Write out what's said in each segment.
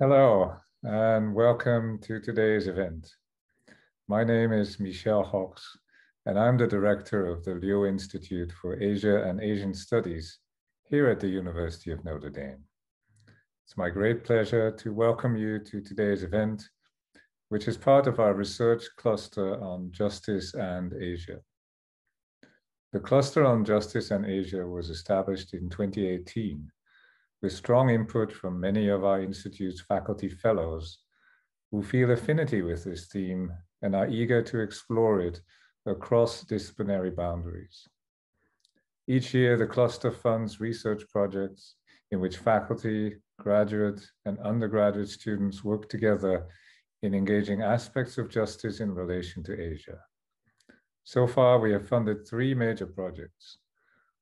Hello, and welcome to today's event. My name is Michel Hockx, and I'm the director of the Liu Institute for Asia and Asian Studies here at the University of Notre Dame. It's my great pleasure to welcome you to today's event, which is part of our research cluster on justice and Asia. The cluster on justice and Asia was established in 2018 with strong input from many of our Institute's faculty fellows who feel affinity with this theme and are eager to explore it across disciplinary boundaries. Each year, the cluster funds research projects in which faculty, graduate, and undergraduate students work together in engaging aspects of justice in relation to Asia. So far, we have funded three major projects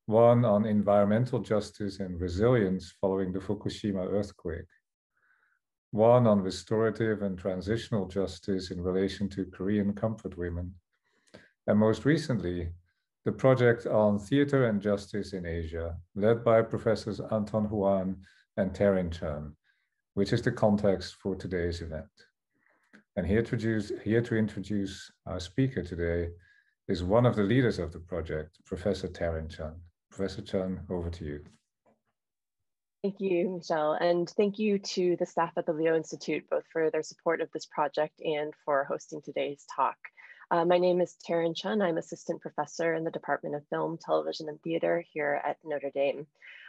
one on environmental justice and resilience following the Fukushima earthquake, one on restorative and transitional justice in relation to Korean comfort women, and most recently, the project on theater and justice in Asia, led by Professors Anton Juan and Tarryn Chun, which is the context for today's event. And here to, introduce, here to introduce our speaker today is one of the leaders of the project, Professor Tarryn Chun. Professor Chun, over to you. Thank you, Michelle, and thank you to the staff at the Liu Institute, both for their support of this project and for hosting today's talk. Uh, my name is Tarryn Chun. I'm assistant professor in the Department of Film, Television, and Theater here at Notre Dame.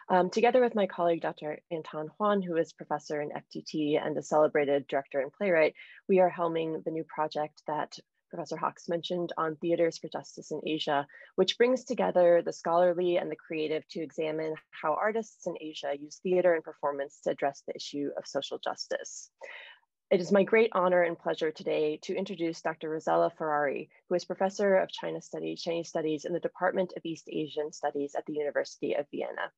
Um, together with my colleague, Dr. Anton Juan, who is professor in FTT and a celebrated director and playwright, we are helming the new project that Professor Hockx mentioned on Theaters for Justice in Asia, which brings together the scholarly and the creative to examine how artists in Asia use theater and performance to address the issue of social justice. It is my great honor and pleasure today to introduce Dr. Rosella Ferrari, who is Professor of China Studies, Chinese Studies in the Department of East Asian Studies at the University of Vienna.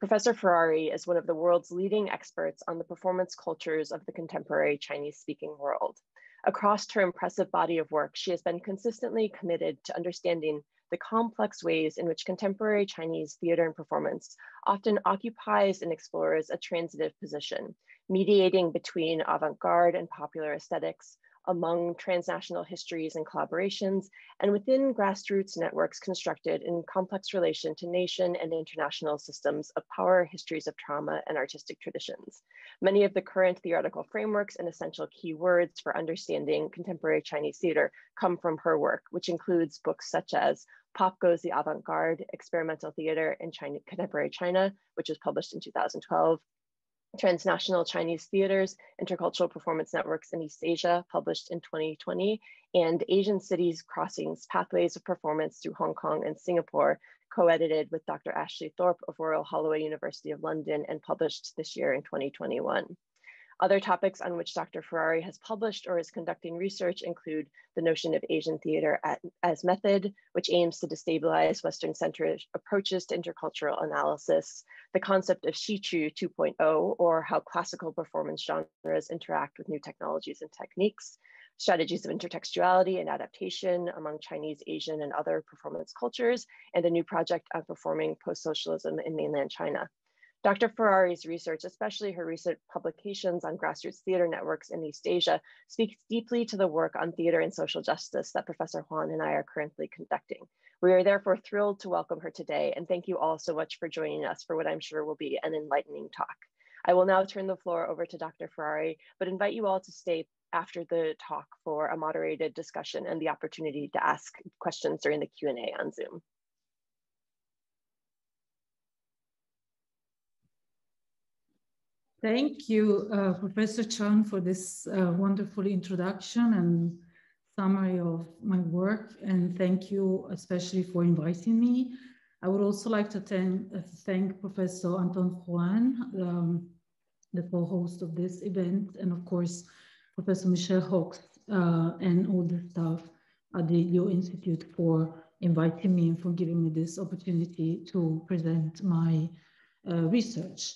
Professor Ferrari is one of the world's leading experts on the performance cultures of the contemporary Chinese speaking world. Across her impressive body of work, she has been consistently committed to understanding the complex ways in which contemporary Chinese theater and performance often occupies and explores a transitive position, mediating between avant-garde and popular aesthetics, among transnational histories and collaborations, and within grassroots networks constructed in complex relation to nation and international systems of power, histories of trauma, and artistic traditions. Many of the current theoretical frameworks and essential keywords for understanding contemporary Chinese theater come from her work, which includes books such as Pop Goes the Avant-Garde, Experimental Theater in China, Contemporary China, which was published in 2012, Transnational Chinese Theaters, Intercultural Performance Networks in East Asia, published in 2020, and Asian Cities Crossings, Pathways of Performance through Hong Kong and Singapore, co-edited with Dr. Ashley Thorpe of Royal Holloway University of London and published this year in 2021. Other topics on which Dr. Ferrari has published or is conducting research include the notion of Asian theater at, as method, which aims to destabilize Western-centered approaches to intercultural analysis, the concept of Xiqu 2.0, or how classical performance genres interact with new technologies and techniques, strategies of intertextuality and adaptation among Chinese, Asian, and other performance cultures, and a new project on performing post-socialism in mainland China. Dr. Ferrari's research, especially her recent publications on grassroots theater networks in East Asia, speaks deeply to the work on theater and social justice that Professor Juan and I are currently conducting. We are therefore thrilled to welcome her today, and thank you all so much for joining us for what I'm sure will be an enlightening talk. I will now turn the floor over to Dr. Ferrari, but invite you all to stay after the talk for a moderated discussion and the opportunity to ask questions during the Q&A on Zoom. Thank you, uh, Professor Chun, for this uh, wonderful introduction and summary of my work. And thank you especially for inviting me. I would also like to thank, uh, thank Professor Anton Juan, um, the co-host of this event, and of course, Professor Michelle Hockx uh, and all the staff at the Liu Institute for inviting me and for giving me this opportunity to present my uh, research.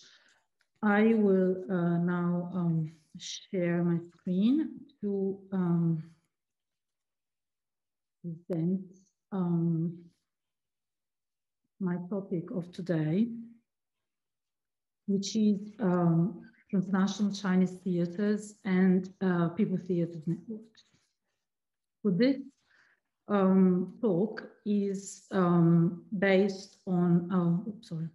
I will uh, now um, share my screen to um, present um, my topic of today, which is um, transnational Chinese theaters and uh, People Theaters Network. So this um, talk is um, based on, oh, sorry,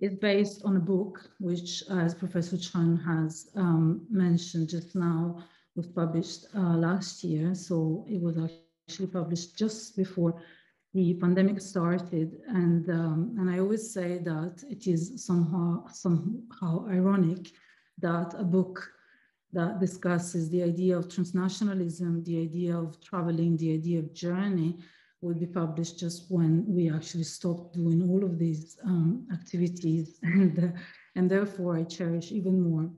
is based on a book which, as Professor Chun has um, mentioned just now, was published uh, last year. So it was actually published just before the pandemic started. And, um, and I always say that it is somehow, somehow ironic that a book that discusses the idea of transnationalism, the idea of traveling, the idea of journey would be published just when we actually stopped doing all of these um, activities. And, uh, and therefore, I cherish even more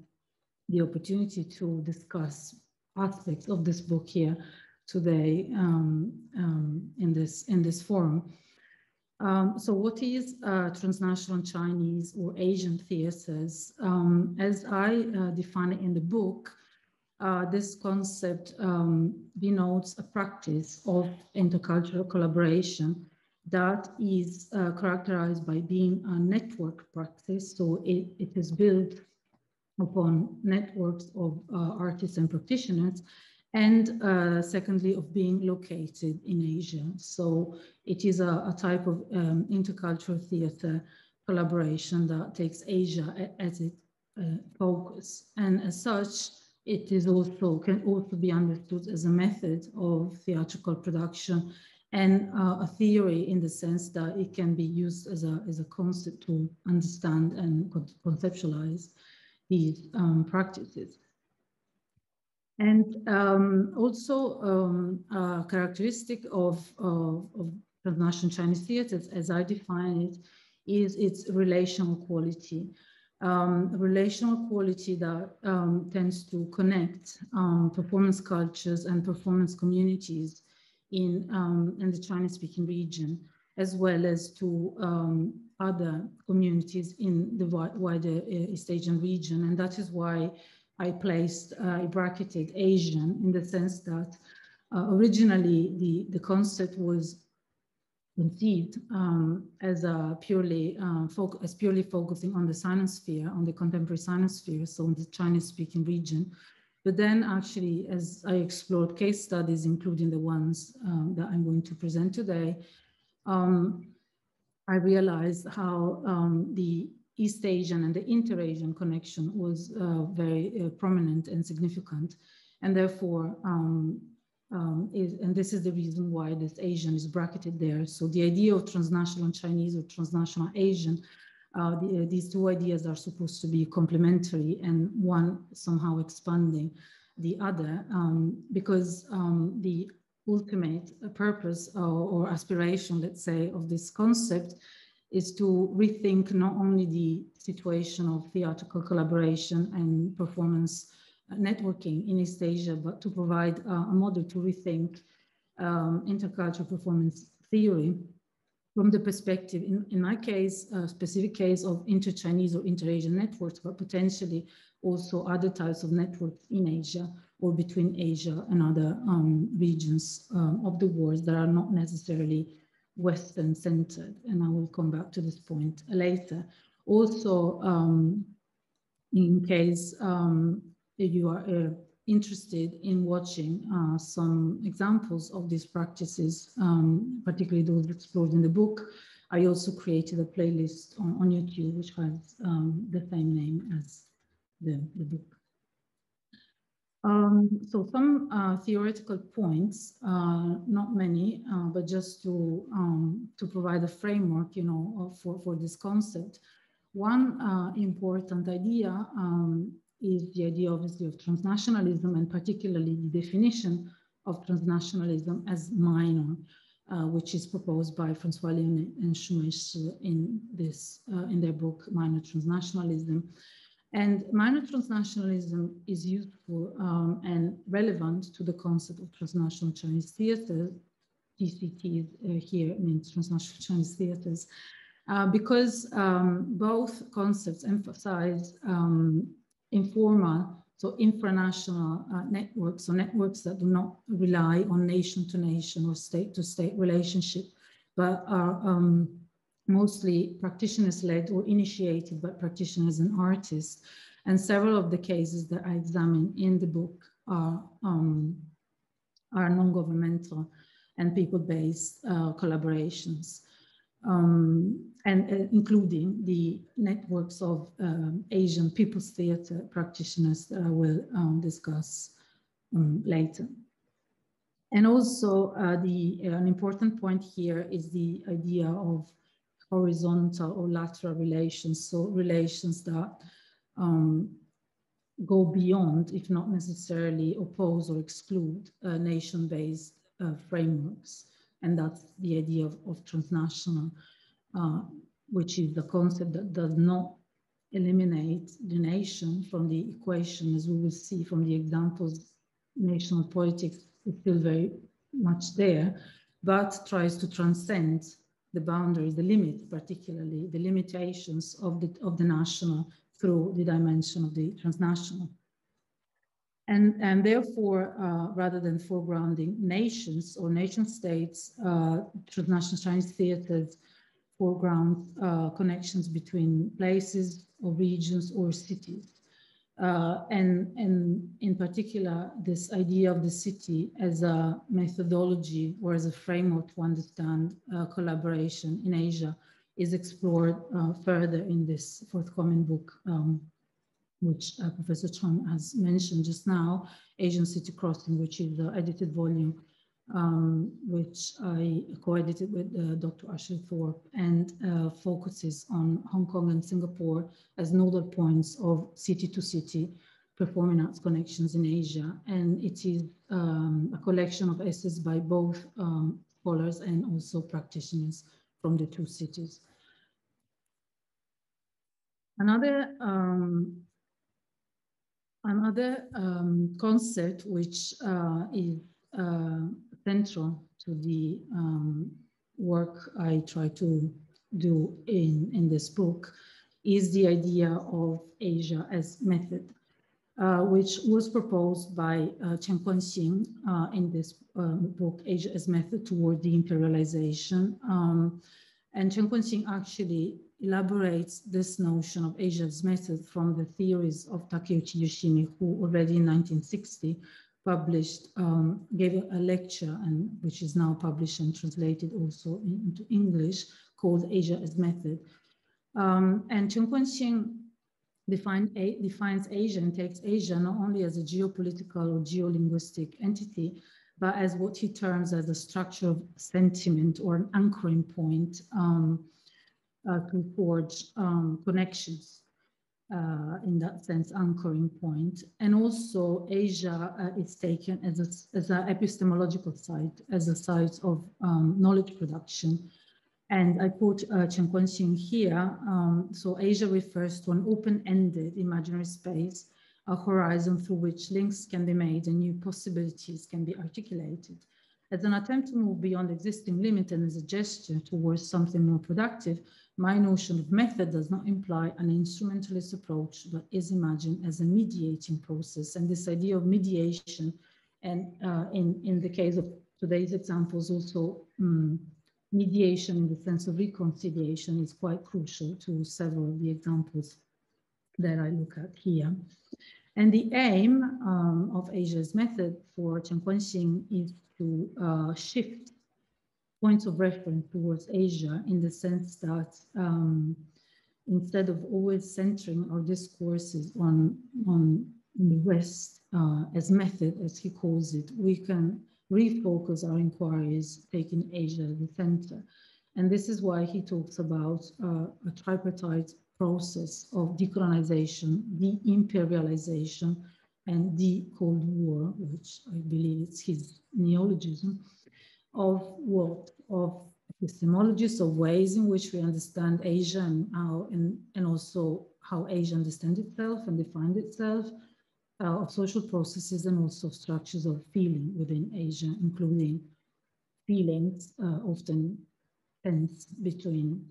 the opportunity to discuss aspects of this book here today um, um, in, this, in this forum. Um, so what is uh, transnational Chinese or Asian theaters? Um, as I uh, define it in the book, uh, this concept um, denotes a practice of intercultural collaboration that is uh, characterized by being a network practice. So it, it is built upon networks of uh, artists and practitioners and uh, secondly of being located in Asia. So it is a, a type of um, intercultural theater collaboration that takes Asia as its uh, focus. And as such, it is also can also be understood as a method of theatrical production and uh, a theory in the sense that it can be used as a, as a concept to understand and conceptualize these um, practices. And um, also um, a characteristic of, of, of transnational Chinese theaters, as I define it, is its relational quality. Um, relational quality that um, tends to connect um, performance cultures and performance communities in, um, in the Chinese-speaking region, as well as to um, other communities in the wider uh, East Asian region. And that is why I placed, uh, I bracketed Asian in the sense that uh, originally the, the concept was conceived um, as a purely uh, as purely focusing on the sinosphere, on the contemporary sinosphere, so in the Chinese-speaking region. But then actually, as I explored case studies, including the ones um, that I'm going to present today, um, I realized how um, the East Asian and the inter-Asian connection was uh, very uh, prominent and significant. And therefore, um, um, is, and this is the reason why this Asian is bracketed there. So the idea of transnational Chinese or transnational Asian, uh, the, uh, these two ideas are supposed to be complementary and one somehow expanding the other um, because um, the ultimate purpose or, or aspiration, let's say, of this concept is to rethink not only the situation of theatrical collaboration and performance uh, networking in East Asia, but to provide uh, a model to rethink um, intercultural performance theory from the perspective, in, in my case, a specific case of inter-Chinese or inter-Asian networks, but potentially also other types of networks in Asia or between Asia and other um, regions um, of the world that are not necessarily Western centered. And I will come back to this point later. Also, um, in case um, you are uh, interested in watching uh, some examples of these practices, um, particularly those explored in the book, I also created a playlist on, on YouTube, which has um, the same name as the, the book. Um, so some uh, theoretical points, uh, not many, uh, but just to, um, to provide a framework, you know, for, for this concept. One uh, important idea um, is the idea, obviously, of transnationalism and particularly the definition of transnationalism as minor, uh, which is proposed by Françoise Lionnet and Shumei in this, uh, in their book, Minor Transnationalism. And minor transnationalism is useful um, and relevant to the concept of transnational Chinese theater. TCT uh, here means transnational Chinese theaters, uh, because um, both concepts emphasize um, informal, so infranational uh, networks, so networks that do not rely on nation to nation or state to state relationship, but are um, mostly practitioners led or initiated by practitioners and artists. And several of the cases that I examine in the book are, um, are non-governmental and people-based uh, collaborations, um, and uh, including the networks of um, Asian People's Theatre practitioners that I will um, discuss um, later. And also uh, the, uh, an important point here is the idea of horizontal or lateral relations, so relations that um, go beyond, if not necessarily oppose or exclude uh, nation-based uh, frameworks. And that's the idea of, of transnational, uh, which is the concept that does not eliminate the nation from the equation, as we will see from the examples, national politics is still very much there, but tries to transcend the boundaries, the limits, particularly the limitations of the, of the national through the dimension of the transnational. And, and therefore, uh, rather than foregrounding nations or nation states, uh, transnational Chinese theaters foreground uh, connections between places or regions or cities. Uh, and, and in particular, this idea of the city as a methodology or as a framework to understand uh, collaboration in Asia is explored uh, further in this forthcoming book, um, which uh, Professor Chun has mentioned just now, Asian City Crossing, which is the edited volume, um, which I co-edited with uh, Dr. Ashley Thorpe and uh, focuses on Hong Kong and Singapore as nodal points of city to city performing arts connections in Asia. And it is um, a collection of essays by both um, scholars and also practitioners from the two cities. Another um, another um, concept which uh, is uh, central to the um, work I try to do in, in this book is the idea of Asia as method, uh, which was proposed by uh, Chen Guanxing uh, in this um, book, Asia as Method Toward Deimperialization. Um, and Chen Guanxing actually elaborates this notion of Asia's method from the theories of Takeuchi Yoshimi, who already in 1960 published, um, gave a lecture, and which is now published and translated also into English, called Asia as Method. Um, and Guanxing define, a, defines Asia and takes Asia not only as a geopolitical or geolinguistic entity, but as what he terms as a structure of sentiment or an anchoring point um, uh, to forge um, connections. Uh, in that sense, anchoring point. And also Asia uh, is taken as, a, as an epistemological site, as a site of um, knowledge production. And I put uh, Chen Guanxing here. Um, so Asia refers to an open-ended imaginary space, a horizon through which links can be made and new possibilities can be articulated. As an attempt to move beyond existing limit and as a gesture towards something more productive, my notion of method does not imply an instrumentalist approach, but is imagined as a mediating process. And this idea of mediation, and uh, in, in the case of today's examples, also um, mediation in the sense of reconciliation is quite crucial to several of the examples that I look at here. And the aim um, of Asia's method for Chen Guanxing is to uh, shift points of reference towards Asia in the sense that um, instead of always centering our discourses on, on the West uh, as method, as he calls it, we can refocus our inquiries taking Asia as the center. And this is why he talks about uh, a tripartite process of decolonization, de-imperialization, and the Cold War, which I believe is his neologism, of what? Of epistemologies, of ways in which we understand Asia and how, and, and also how Asia understands itself and defines itself, uh, of social processes and also structures of feeling within Asia, including feelings uh, often tense between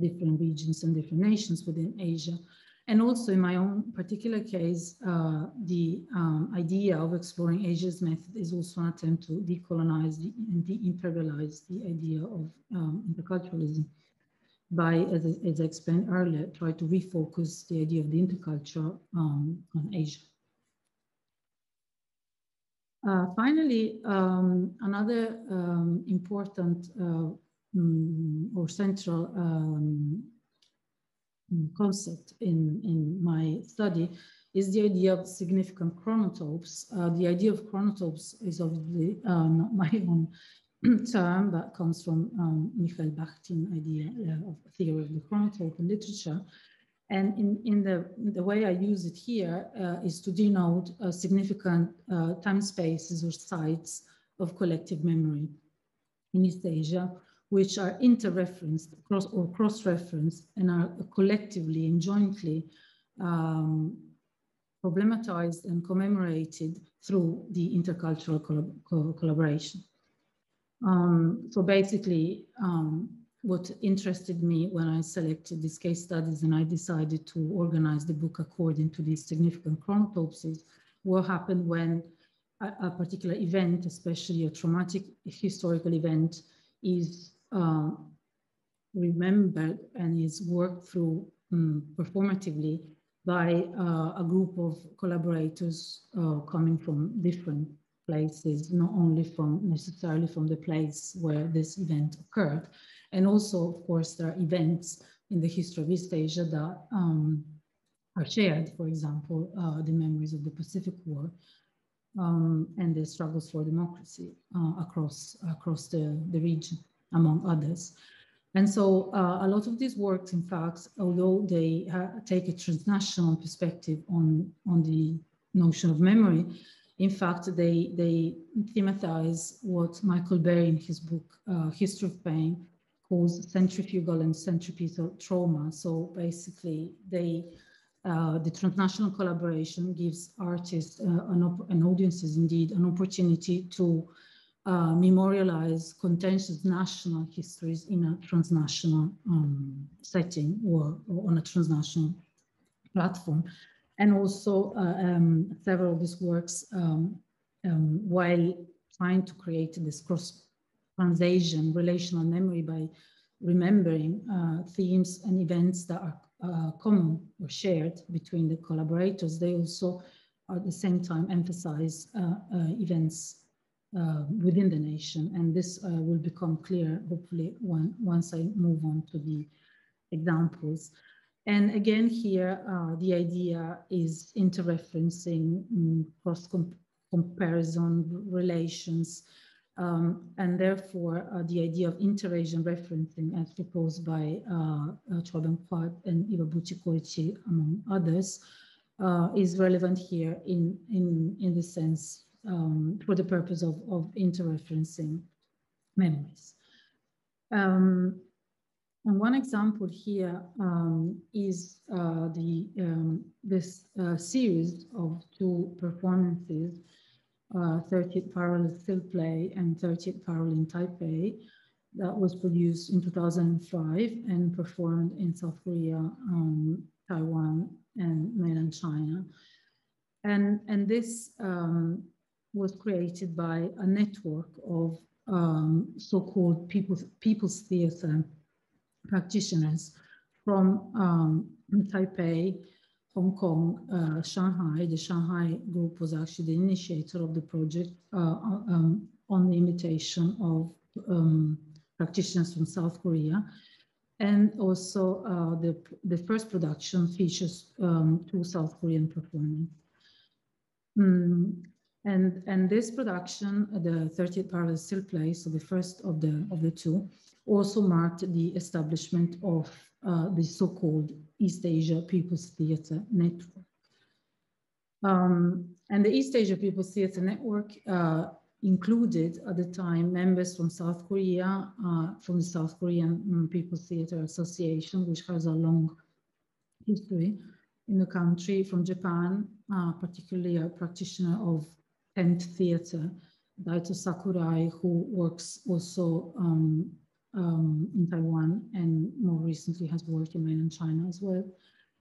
different regions and different nations within Asia. And also in my own particular case, uh, the um, idea of exploring Asia's method is also an attempt to decolonize and de-imperialize the idea of um, interculturalism. by, as, as I explained earlier, try to refocus the idea of the interculture um, on Asia. Uh, finally, um, another um, important uh, mm, or central um, concept in, in my study is the idea of significant chronotopes. Uh, the idea of chronotopes is obviously uh, not my own term, but comes from um, Michael idea uh, of theory of the chronotope in literature. And in, in the, the way I use it here uh, is to denote uh, significant uh, time spaces or sites of collective memory in East Asia, which are interreferenced cross or cross-referenced and are collectively and jointly um, problematized and commemorated through the intercultural collab collaboration. Um, so basically, um, what interested me when I selected these case studies and I decided to organize the book according to these significant chronotopes is what happened when a, a particular event, especially a traumatic historical event, is uh, remembered and is worked through um, performatively by uh, a group of collaborators uh, coming from different places, not only from necessarily from the place where this event occurred. And also, of course, there are events in the history of East Asia that um, are shared, for example, uh, the memories of the Pacific War um, and the struggles for democracy uh, across, across the, the region, among others. And so uh, a lot of these works, in fact, although they take a transnational perspective on, on the notion of memory, in fact, they, they thematize what Michael Berry in his book, uh, History of Pain, calls centrifugal and centripetal trauma. So basically, they uh, the transnational collaboration gives artists uh, an and audiences indeed an opportunity to uh, memorialize contentious national histories in a transnational um, setting or, or, on a transnational platform. And also uh, um, several of these works, um, um while trying to create this cross transasian relational memory by remembering uh, themes and events that are uh, common or shared between the collaborators, they also at the same time emphasize uh, events uh, within the nation. And this uh, will become clear, hopefully, when, once I move on to the examples. And again, here, uh, the idea is interreferencing um, cross comparison relations, um, and therefore uh, the idea of inter-Asian referencing as proposed by uh, uh, and Iwabuchi Koichi, among others, uh, is relevant here in, in, in the sense um, for the purpose of, of interreferencing memories. Um, and one example here um, is uh, the um, this uh, series of two performances, uh, 30th Parallel Still Play and 30th Parallel in Taipei, that was produced in 2005 and performed in South Korea, um, Taiwan, and mainland China. And, and this um, was created by a network of um, so-called people's, people's theater practitioners from um, Taipei, Hong Kong, uh, Shanghai. The Shanghai group was actually the initiator of the project uh, um, on the invitation of um, practitioners from South Korea. And also uh, the, the first production features um, two South Korean performers. Mm, and, and this production, the 30th Parallel Still Play, so the first of the, of the two, also marked the establishment of uh, the so-called East Asia People's Theatre Network. Um, and the East Asia People's Theatre Network uh, included at the time members from South Korea, uh, from the South Korean um, People's Theatre Association, which has a long history in the country, from Japan, uh, particularly a practitioner of Tent Theatre, Daizo Sakurai, who works also um, um, in Taiwan and more recently has worked in mainland China as well.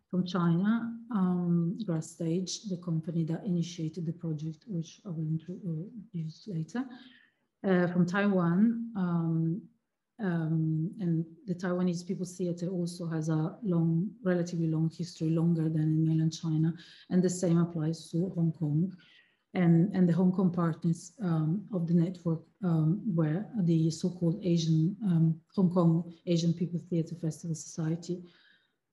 From China, um, Grass Stage, the company that initiated the project, which I will introduce later. Uh, from Taiwan, um, um, and the Taiwanese People's Theatre also has a long, relatively long history, longer than in mainland China, and the same applies to Hong Kong. And, and the Hong Kong partners um, of the network um, were the so-called Asian, um, Hong Kong Asian People's Theatre Festival Society,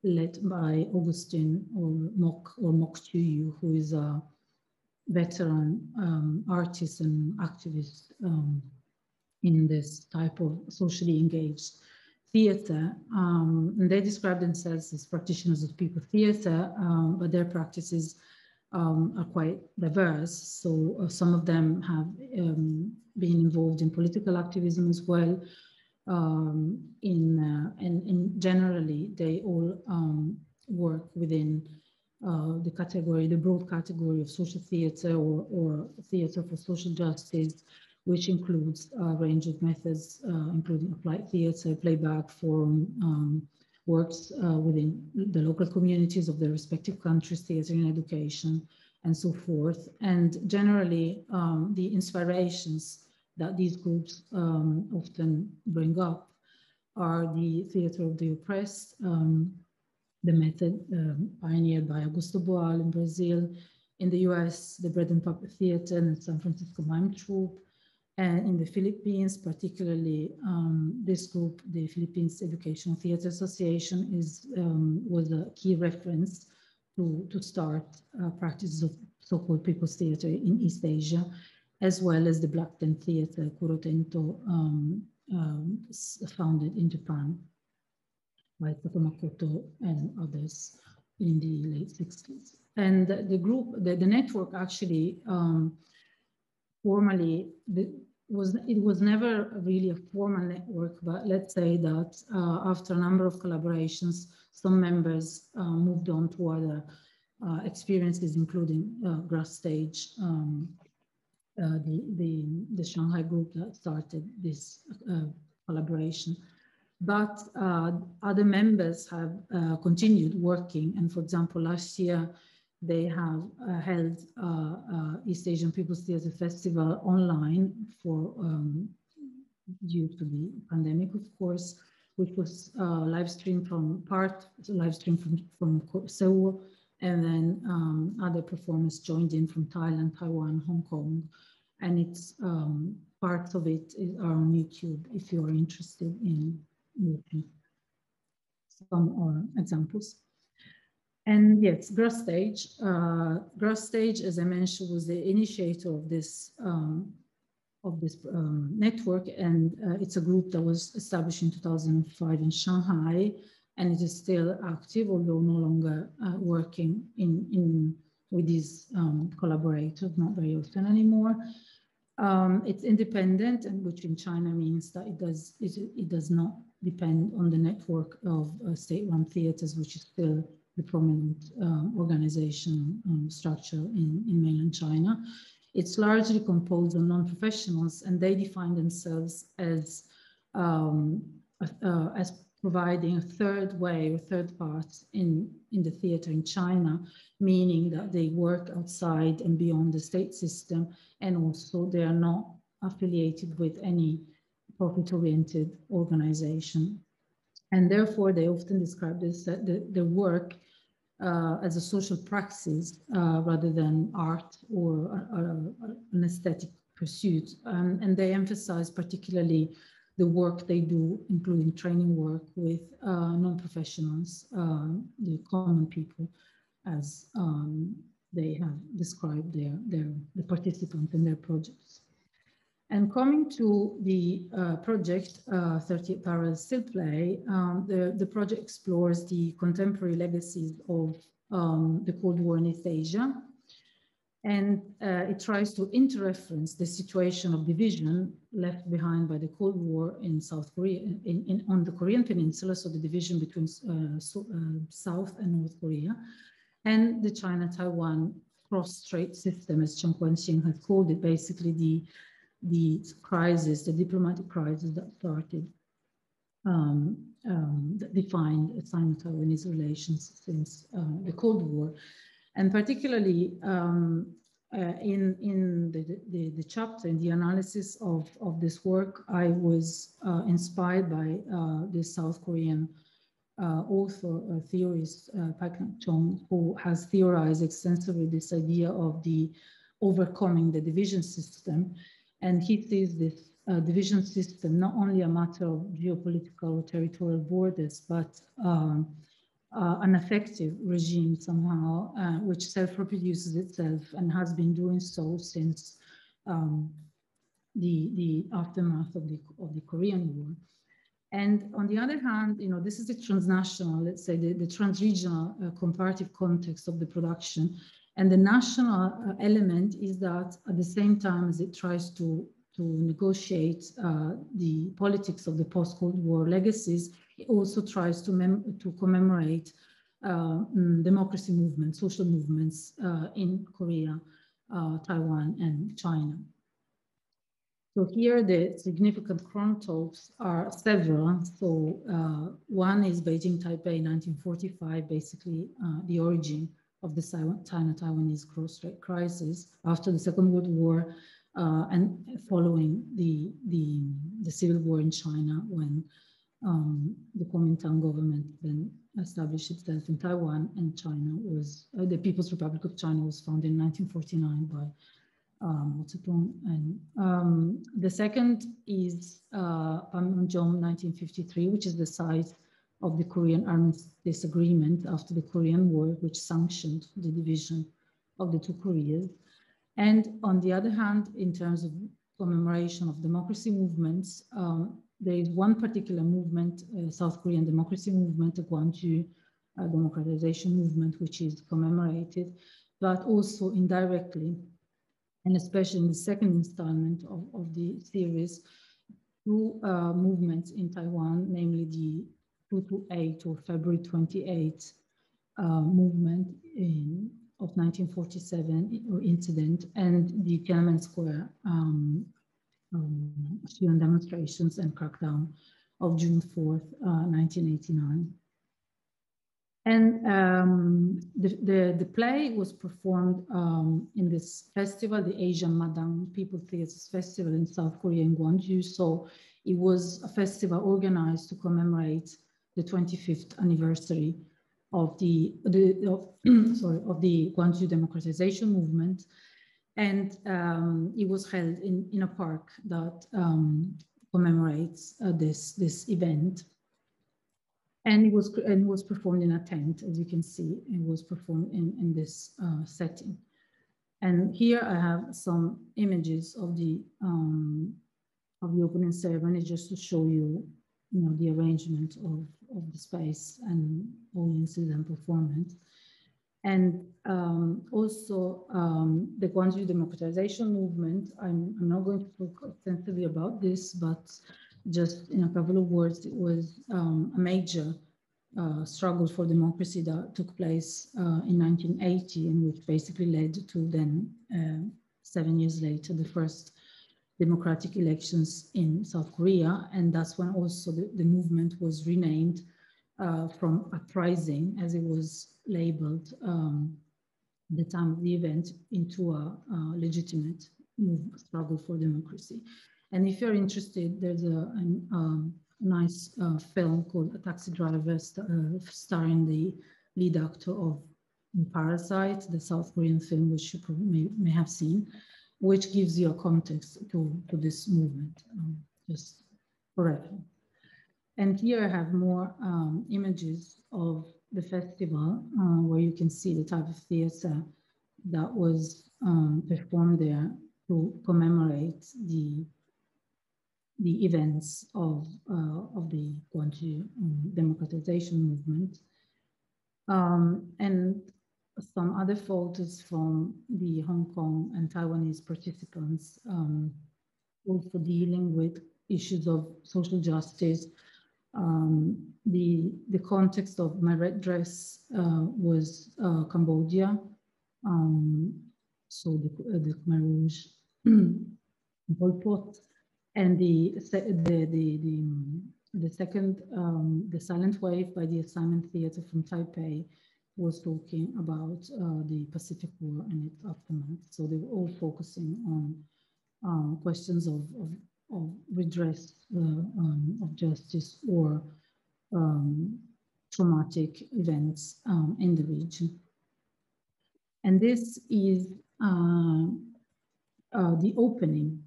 led by Augustine or Mok or Mok Chiu, who is a veteran um, artist and activist um, in this type of socially engaged theater. Um, and they describe themselves as practitioners of people theater, um, but their practices um, are quite diverse. So uh, some of them have um, been involved in political activism as well. Um, in uh, and, and, generally, they all um, work within uh, the category, the broad category of social theater or, or theater for social justice, which includes a range of methods, uh, including applied theater, playback, forum, um, works uh, within the local communities of the respective countries, theater and education, and so forth. And generally, um, the inspirations that these groups um, often bring up are the theater of the oppressed, um, the method um, pioneered by Augusto Boal in Brazil, in the US, the Bread and Puppet Theater and San Francisco Mime Troupe, and in the Philippines, particularly um, this group, the Philippines Educational Theatre Association, is um, was a key reference to, to start uh, practices of so-called people's theatre in East Asia, as well as the Black Tent Theatre, Kurotento, um, um, founded in Japan by Makoto and others in the late 60s. And the group, the, the network actually um, formally, the, was it was never really a formal network, but let's say that uh, after a number of collaborations, some members uh, moved on to other uh, experiences, including uh, Grass Stage, um, uh, the, the, the Shanghai group that started this uh, collaboration. But other members have continued working. And for example, last year, they have uh, held uh, uh, East Asian People's Theatre Festival online for um, due to the pandemic, of course, which was uh, live streamed from part live stream from from Seoul, and then um, other performers joined in from Thailand, Taiwan, Hong Kong, and it's um, parts of it are on YouTube if you are interested in looking some examples. And yes, Grass Stage. Uh, Stage, as I mentioned, was the initiator of this um, of this um, network, and uh, it's a group that was established in 2005 in Shanghai, and it is still active, although no longer uh, working in in with these um, collaborators, not very often anymore. Um, it's independent, and which in China means that it does it, it does not depend on the network of uh, state-run theaters, which is still the prominent uh, organization um, structure in, in mainland China. It's largely composed of non-professionals and they define themselves as, um, uh, as providing a third way or third part in, in the theater in China, meaning that they work outside and beyond the state system and also they are not affiliated with any profit-oriented organization. And therefore, they often describe this, that the, the work as a social praxis uh, rather than art or an aesthetic pursuit. Um, and they emphasize particularly the work they do, including training work with uh, non-professionals, um, the common people, as um, they have described their, their, the participants in their projects. And coming to the uh, project, uh, 38 Parallel Still Play, um, the, the project explores the contemporary legacies of um, the Cold War in East Asia. And uh, it tries to interreference the situation of division left behind by the Cold War in South Korea, in, in on the Korean Peninsula, so the division between uh, so, uh, South and North Korea, and the China-Taiwan cross-strait system, as Chen Guangxing has called it, basically the the crisis, the diplomatic crisis that started, um, um, that defined Sino-Taiwanese relations since uh, the Cold War. And particularly, um, uh, in in the, the, the chapter in the analysis of of this work, I was uh, inspired by uh, the South Korean uh, author uh, theorist uh, Park Chung, who has theorized extensively this idea of the overcoming the division system, and he sees this uh, division system not only a matter of geopolitical or territorial borders, but um, uh, an effective regime somehow, uh, which self-reproduces itself and has been doing so since um, the, the aftermath of the, of the Korean War. And on the other hand, you know, this is the transnational, let's say the, the transregional uh, comparative context of the production. And the national uh, element is that at the same time as it tries to, to negotiate uh, the politics of the post-Cold War legacies, it also tries to, to commemorate uh, mm, democracy movements, social movements uh, in Korea, uh, Taiwan, and China. So here the significant chronotopes are several. So uh, one is Beijing Taipei 1945, basically the origin of the China-Taiwanese cross-strait crisis after the Second World War uh, and following the, the, the, civil war in China when um, the Kuomintang government then established itself in Taiwan and China was, uh, the People's Republic of China was founded in 1949 by um, and um, the second is uh, Panmunjom 1953, which is the site of the Korean Armistice Agreement after the Korean War, which sanctioned the division of the two Koreas. And on the other hand, in terms of commemoration of democracy movements, um, there is one particular movement, uh, South Korean democracy movement, the Gwangju uh, democratization movement, which is commemorated, but also indirectly, and especially in the second installment of, of the series, two uh, movements in Taiwan, namely the 228 or February 28 uh, movement in, of 1947 incident and the Tiananmen Square um, um, student demonstrations and crackdown of June 4th, uh, 1989. And um, the, the, the, play was performed um, in this festival, the Asian Madang People Theatres Festival in South Korea in Gwangju. So it was a festival organized to commemorate the 25th anniversary of the, the of, sorry, of the Gwangju democratization movement and um, it was held in, in a park that um, commemorates uh, this, this event. And it was and was performed in a tent, as you can see. It was performed in, in this uh, setting. And here I have some images of the um, of the opening ceremony just to show you, you know, the arrangement of, of the space and audiences and performance. And um, also um, the Gwangju democratization movement, I'm, I'm, not going to talk extensively about this, but just in a couple of words, it was um, a major uh, struggle for democracy that took place uh, in 1980 and which basically led to then, uh, seven years later, the first democratic elections in South Korea. And that's when also the, the movement was renamed uh, from uprising, as it was labeled um, the time of the event, into a, a legitimate move, struggle for democracy. And if you're interested, there's a, an, um, nice uh, film called A Taxi Driver, st uh, starring the lead actor of Parasite, the South Korean film, which you may, may have seen, which gives you a context to, to this movement, um, just for. And here I have more um, images of the festival uh, where you can see the type of theater that was um, performed there to commemorate the the events of uh, of the Gwangju um, democratization movement. Um, and some other photos from the Hong Kong and Taiwanese participants um, also dealing with issues of social justice, um, the, the context of my red dress uh, was uh, Cambodia. Um, so the, uh, the Khmer Rouge, Pol Pot, and the, the, the, the, the second, um, the silent wave by the assignment theater from Taipei was talking about uh, the Pacific War and its aftermath. So they were all focusing on uh, questions of, of, of redress uh, um, of justice or um, traumatic events um, in the region. And this is uh, uh, the opening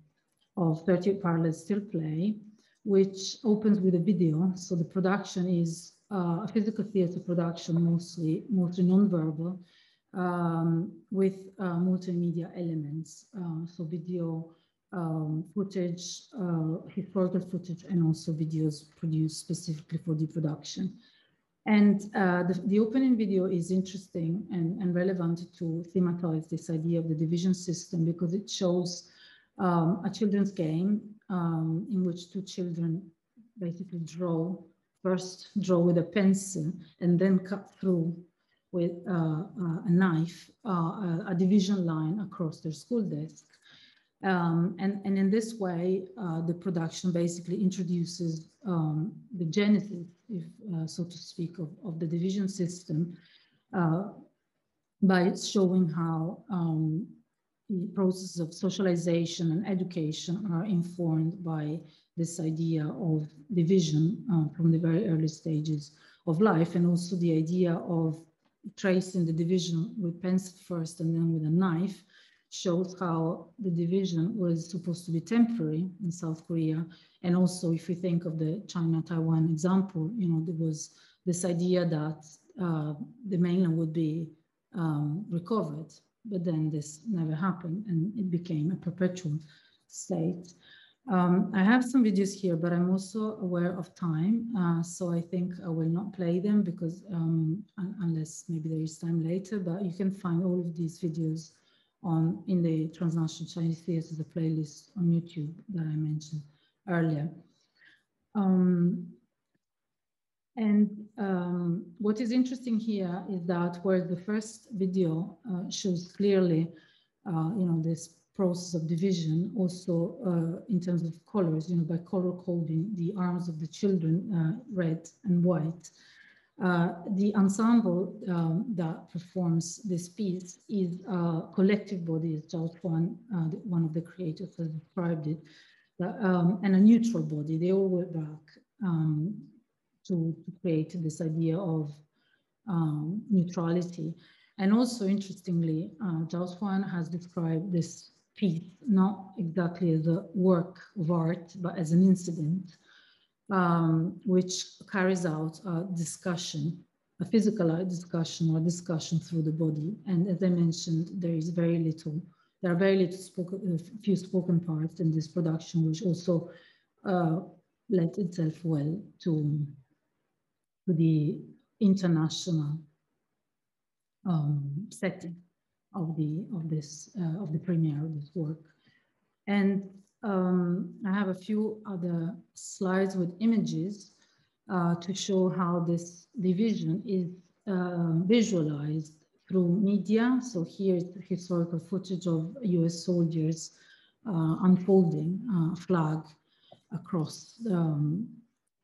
of 38 Parallel Still Play, which opens with a video. So the production is uh, a physical theater production, mostly, mostly non-verbal, um, with uh, multimedia elements. Uh, so video um, footage, uh, historical footage, and also videos produced specifically for the production. And uh, the, the, opening video is interesting and, and, relevant to thematize this idea of the division system because it shows um, a children's game um, in which two children basically draw, first draw with a pencil and then cut through with uh, uh, a knife, uh, a division line across their school desk. Um, and, and in this way, uh, the production basically introduces um, the genesis, if, uh, so to speak, of, of the division system uh, by showing how um, the processes of socialization and education are informed by this idea of division uh, from the very early stages of life, and also the idea of tracing the division with pencil first and then with a knife shows how the division was supposed to be temporary in South Korea. And also, if we think of the China-Taiwan example, you know, there was this idea that uh, the mainland would be um, recovered, but then this never happened and it became a perpetual state. Um, I have some videos here, but I'm also aware of time. Uh, so I think I will not play them because um, unless maybe there is time later, but you can find all of these videos on in the transnational Chinese theater, the playlist on YouTube that I mentioned earlier. Um, and um, what is interesting here is that where the first video uh, shows clearly, uh, you know, this process of division, also uh, in terms of colors, you know, by color coding the arms of the children, uh, red and white. Uh, the ensemble um, that performs this piece is a collective body, as Zhao uh, one of the creators, has described it, um, and a neutral body. They all work back um, to, to, create this idea of um, neutrality. And also, interestingly, uh, Chuan has described this piece not exactly as a work of art, but as an incident um, which carries out a discussion, a physical discussion or discussion through the body. And as I mentioned, there is very little, there are very little spoken, uh, few spoken parts in this production, which also uh, itself well to, to the international um, setting of the of this uh, of the premiere of this work. And um, I have a few other slides with images uh, to show how this division is uh, visualized through media. So here's historical footage of US soldiers uh, unfolding a flag across um,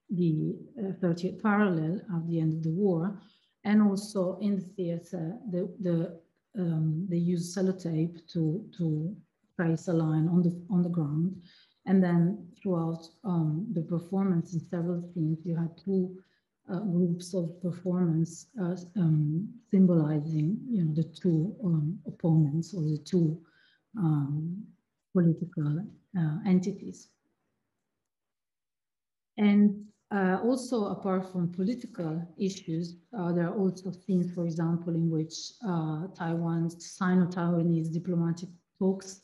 the 30th uh, parallel at the end of the war. And also in the theater, the, the, um, they use sellotape to, to trace a line on the on the ground. And then throughout um, the performance in several scenes, you had two uh, groups of performance uh, um, symbolizing, you know, the two um, opponents or the two um, political uh, entities. And uh, also, apart from political issues, uh, there are also scenes, for example, in which uh, Taiwan's Sino-Taiwanese diplomatic talks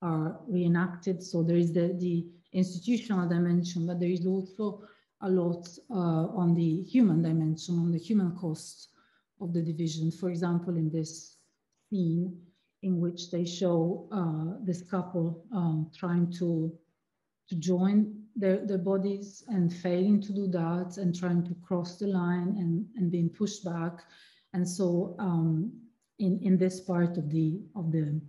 are reenacted. So there is the, the institutional dimension, but there is also a lot uh, on the human dimension, on the human cost of the division. For example, in this scene in which they show uh, this couple um, trying to, to join their, their bodies and failing to do that and trying to cross the line and, and being pushed back. And so um, in, in this part of the, of the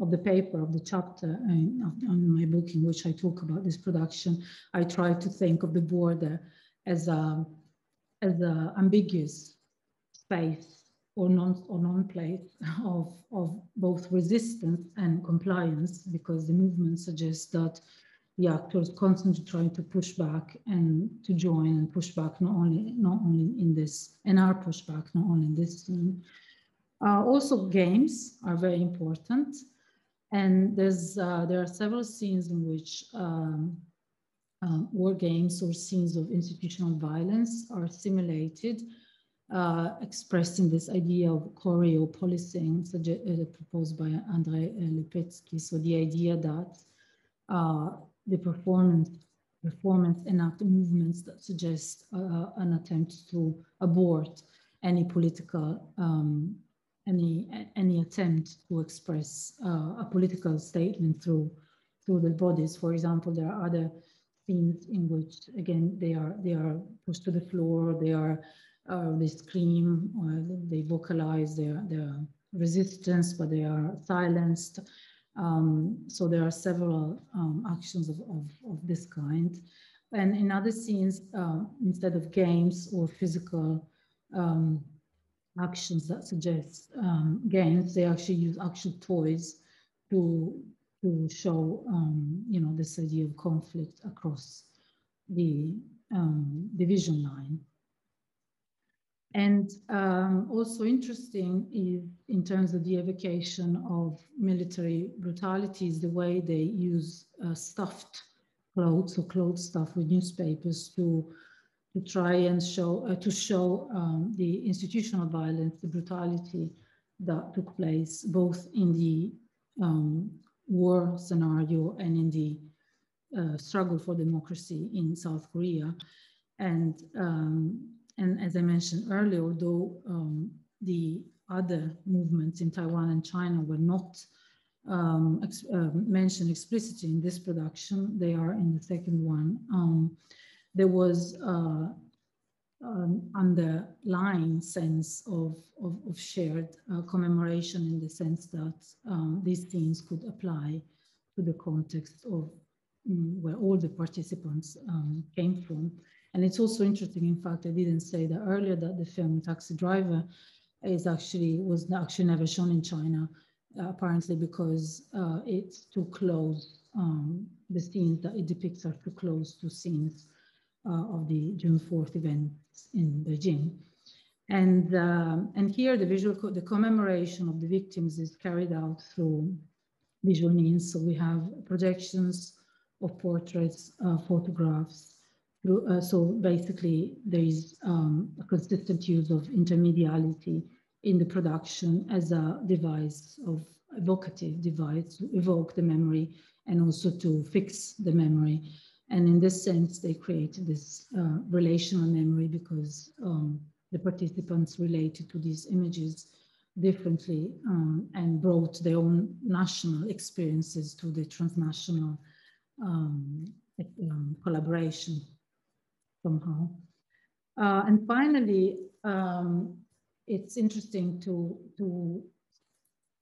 of the paper, of the chapter on my book in which I talk about this production, I try to think of the border as a, as a ambiguous space or non or non-place of, of both resistance and compliance because the movement suggests that the actors constantly trying to push back and to join and push back not only not only in this and our pushback not only in this scene. Uh, also games are very important and there's uh, there are several scenes in which um, uh, war games or scenes of institutional violence are simulated uh, expressing this idea of choreopolicing uh, proposed by André Lepecki. So the idea that uh, the performance performance enact movements that suggest uh, an attempt to abort any political um, any any attempt to express uh, a political statement through through the bodies. For example, there are other scenes in which again they are they are pushed to the floor, they are uh, they scream they vocalize their their resistance, but they are silenced. Um, so there are several um, actions of, of, of, this kind. And in other scenes, uh, instead of games or physical um, actions that suggest um, games, they actually use actual toys to, to show, um, you know, this idea of conflict across the division line. And um, also interesting is in terms of the evocation of military brutalities, the way they use uh, stuffed clothes or clothes stuffed with newspapers to to try and show uh, to show um, the institutional violence, the brutality that took place both in the um, war scenario and in the uh, struggle for democracy in South Korea. And um, and as I mentioned earlier, although um, the other movements in Taiwan and China were not um, ex uh, mentioned explicitly in this production, they are in the second one. Um, there was uh, um, underlying sense of, of, of shared uh, commemoration in the sense that um, these themes could apply to the context of um, where all the participants um, came from. And it's also interesting, in fact, I didn't say that earlier that the film Taxi Driver is actually, was actually never shown in China, uh, apparently because uh, it's too close, um, the scenes that it depicts are too close to scenes uh, of the June 4th events in Beijing. And, um, and here the visual, co the commemoration of the victims is carried out through visual means. So we have projections of portraits, uh, photographs, uh, so basically, there is um, a consistent use of intermediality in the production as a device of evocative device to evoke the memory and also to fix the memory. And in this sense, they create this uh, relational memory because um, the participants related to these images differently um, and brought their own national experiences to the transnational um, um collaboration somehow. Uh, and finally, um, it's interesting to, to,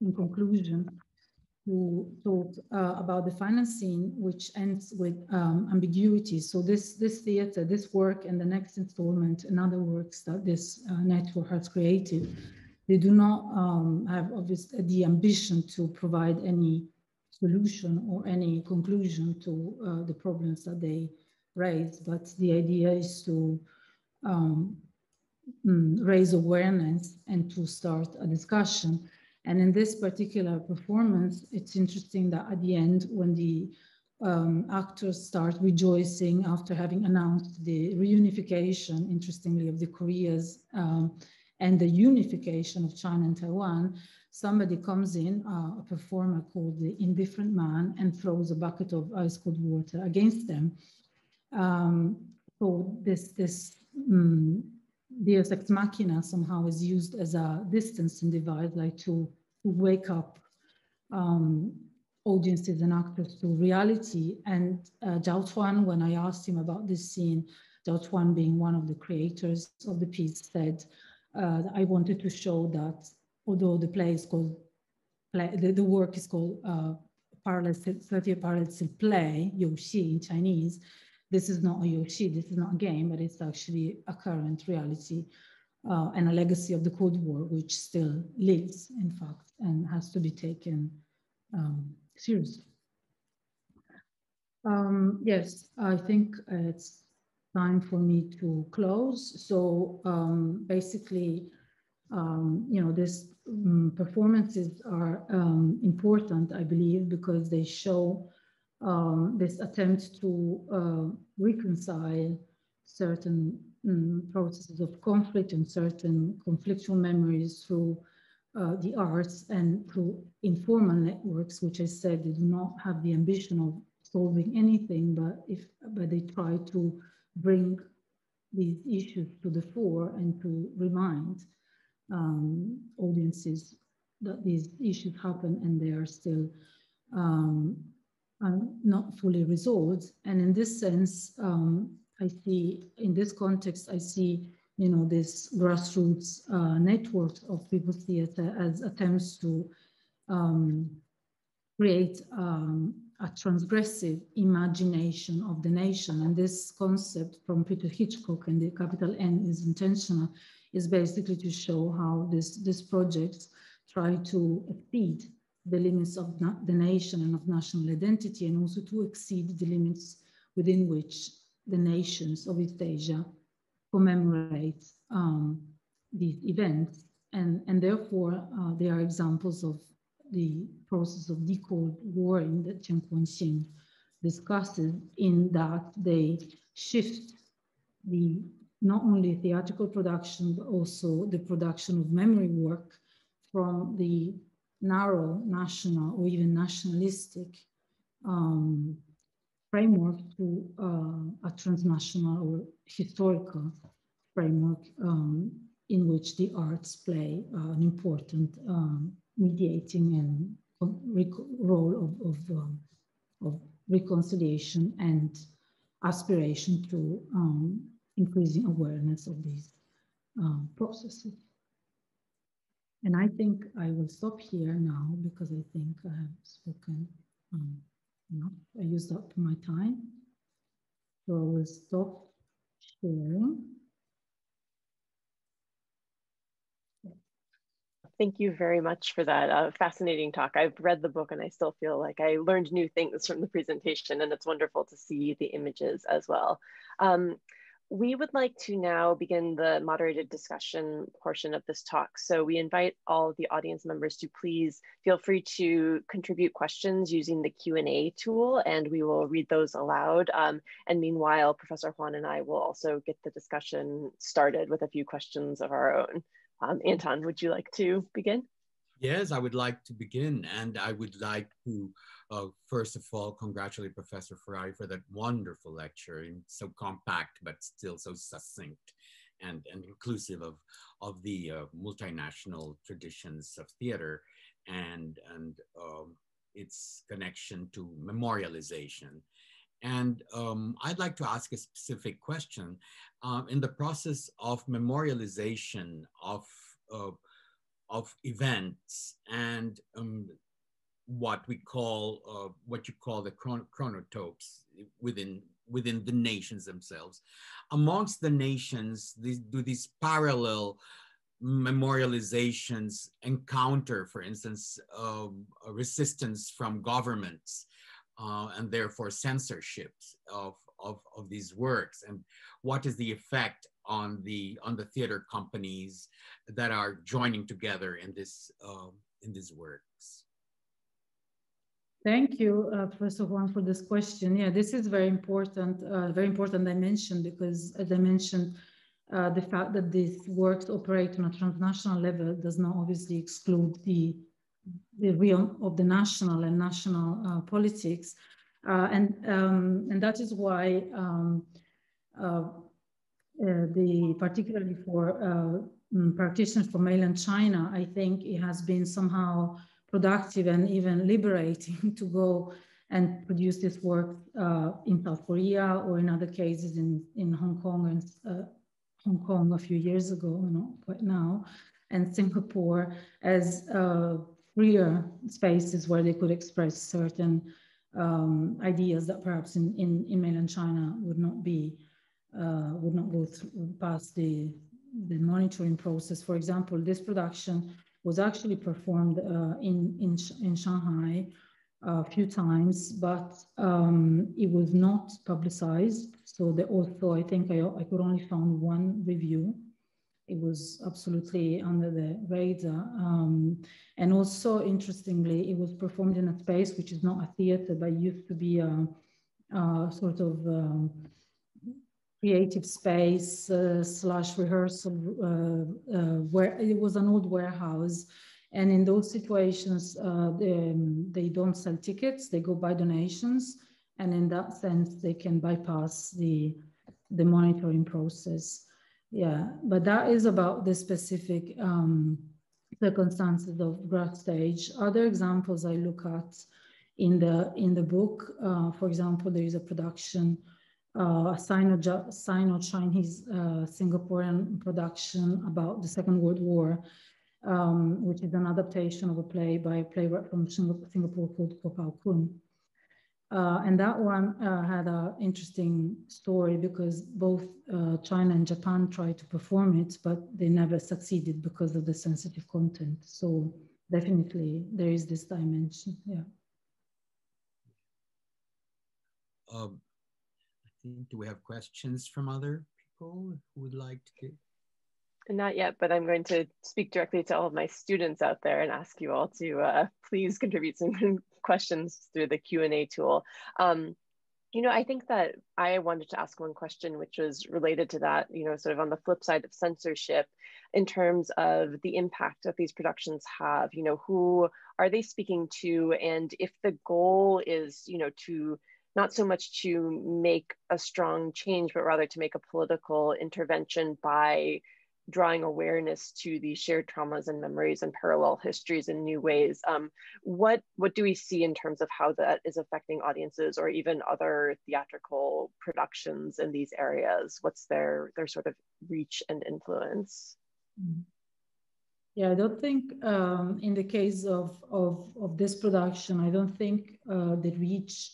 in conclusion, to talk uh, about the final scene, which ends with um, ambiguity. So this, this theater, this work, and the next installment, and other works that this uh, network has created, they do not um, have obviously the ambition to provide any solution or any conclusion to uh, the problems that they raise, but the idea is to um, mm, raise awareness and to start a discussion. And in this particular performance, it's interesting that at the end, when the um, actors start rejoicing after having announced the reunification, interestingly, of the Koreas um, and the unification of China and Taiwan, somebody comes in, uh, a performer called the Indifferent Man, and throws a bucket of ice cold water against them. Um, so this, this um, Deus Ex Machina somehow is used as a distancing device, like to, wake up um, audiences and actors to reality. And uh, Zhao Chuan, when I asked him about this scene, Zhao Chuan being one of the creators of the piece said, uh, I wanted to show that although the play is called, play, the, the work is called uh, parallel, 30 parallel play, Youxi in Chinese, this is not a Youxi, this is not a game, but it's actually a current reality uh, and a legacy of the Cold War, which still lives, in fact, and has to be taken um, seriously. Um, yes, I think it's time for me to close. So um, basically, um, you know, these um, performances are um, important, I believe, because they show um, this attempt to uh, reconcile certain um, processes of conflict and certain conflictual memories through uh, the arts and through informal networks, which I said they do not have the ambition of solving anything, but if but they try to bring these issues to the fore and to remind um, audiences that these issues happen and they are still um, are not fully resolved. And in this sense, um, I see, in this context, I see, you know, this grassroots uh, network of people's theater as attempts to um, create um, a transgressive imagination of the nation. And this concept from Peter Hitchcock and the capital N is intentional, is basically to show how this, this projects try to exceed the limits of the nation and of national identity, and also to exceed the limits within which the nations of East Asia commemorate um, these events. And, and therefore, uh, they are examples of the process of Cold Warring that Chen Kuan-Hsing discusses in that they shift the not only theatrical production, but also the production of memory work from the narrow national or even nationalistic um, framework to uh, a transnational or historical framework um, in which the arts play uh, an important um, mediating and role of, of, um, of, reconciliation and aspiration to um, increasing awareness of these um, processes. And I think I will stop here now because I think I have spoken um, enough. I used up my time. So I will stop sharing. Thank you very much for that uh, fascinating talk. I've read the book and I still feel like I learned new things from the presentation and it's wonderful to see the images as well. Um, we would like to now begin the moderated discussion portion of this talk. So we invite all the audience members to please feel free to contribute questions using the Q&A tool and we will read those aloud. Um, and meanwhile, Professor Juan and I will also get the discussion started with a few questions of our own. Um, Anton, would you like to begin? Yes, I would like to begin and I would like to uh, first of all, congratulate Professor Ferrari for that wonderful lecture, so compact but still so succinct and, and inclusive of, of the uh, multinational traditions of theater and, and um, its connection to memorialization. And um, I'd like to ask a specific question. Um, in the process of memorialization of, uh, of events and um, what we call uh, what you call the chron chronotopes within within the nations themselves. Amongst the nations, these, do these parallel memorializations encounter, for instance, uh, resistance from governments uh, and therefore censorship of, of, of these works? And what is the effect on the on the theater companies that are joining together in this uh, in this works? Thank you, uh, Professor Juan, for this question. Yeah, this is very important, uh, very important dimension because, as I mentioned, uh, the fact that these works operate on a transnational level does not obviously exclude the the realm of the national and national uh, politics, uh, and um, and that is why um, uh, the particularly for mm, practitioners from mainland China, I think it has been somehow productive and even liberating to go and produce this work uh, in South Korea or in other cases in, in Hong Kong and uh, Hong Kong a few years ago, not quite now, and Singapore as uh, freer spaces where they could express certain um, ideas that perhaps in, in, in mainland China would not be, uh, would not go through, past the the monitoring process. For example, this production was actually performed uh, in, in, in Shanghai a few times, but um, it was not publicized. So the also, I think I, I could only found one review. It was absolutely under the radar. Um, and also, interestingly, it was performed in a space which is not a theater, but used to be a, a sort of um, creative space uh, slash rehearsal uh, uh, where it was an old warehouse. And in those situations uh, they, they, don't sell tickets they go by donations. And in that sense they can bypass the the monitoring process. Yeah but that is about the specific um, circumstances of Grass Stage other examples i look at in the in the book uh, for example there is a production uh, Sino-Chinese uh, Singaporean production about the Second World War, um, which is an adaptation of a play by a playwright from Singapore called Kuo Pao Kun. Uh, and that one uh, had an interesting story because both uh, China and Japan tried to perform it, but they never succeeded because of the sensitive content. So definitely there is this dimension, yeah. Um, think, do we have questions from other people who would like to give? Not yet, but I'm going to speak directly to all of my students out there and ask you all to uh, please contribute some questions through the Q&A tool. Um, you know, I think that I wanted to ask one question, which was related to that, you know, sort of on the flip side of censorship in terms of the impact that these productions have, you know, who are they speaking to? And if the goal is, you know, to not so much to make a strong change, but rather to make a political intervention by drawing awareness to these shared traumas and memories and parallel histories in new ways. Um, what what do we see in terms of how that is affecting audiences or even other theatrical productions in these areas? What's their their sort of reach and influence? Yeah, I don't think um, in the case of, of, of this production, I don't think uh, the reach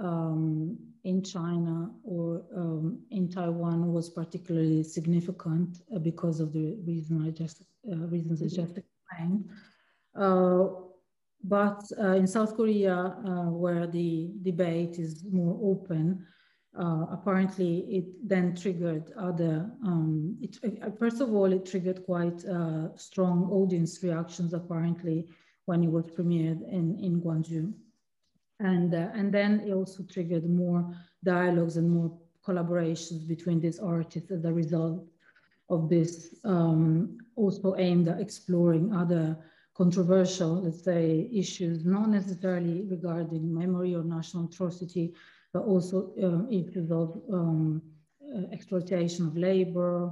um, in China or um, in Taiwan was particularly significant uh, because of the reason I just uh, reasons I just explained. Uh, but uh, in South Korea, uh, where the debate is more open, uh, apparently it then triggered other. Um, it, first of all, it triggered quite strong audience reactions apparently when it was premiered in in Gwangju. And, uh, and then it also triggered more dialogues and more collaborations between these artists as a result of this, um, also aimed at exploring other controversial, let's say, issues, not necessarily regarding memory or national atrocity, but also um, issues of um, uh, exploitation of labor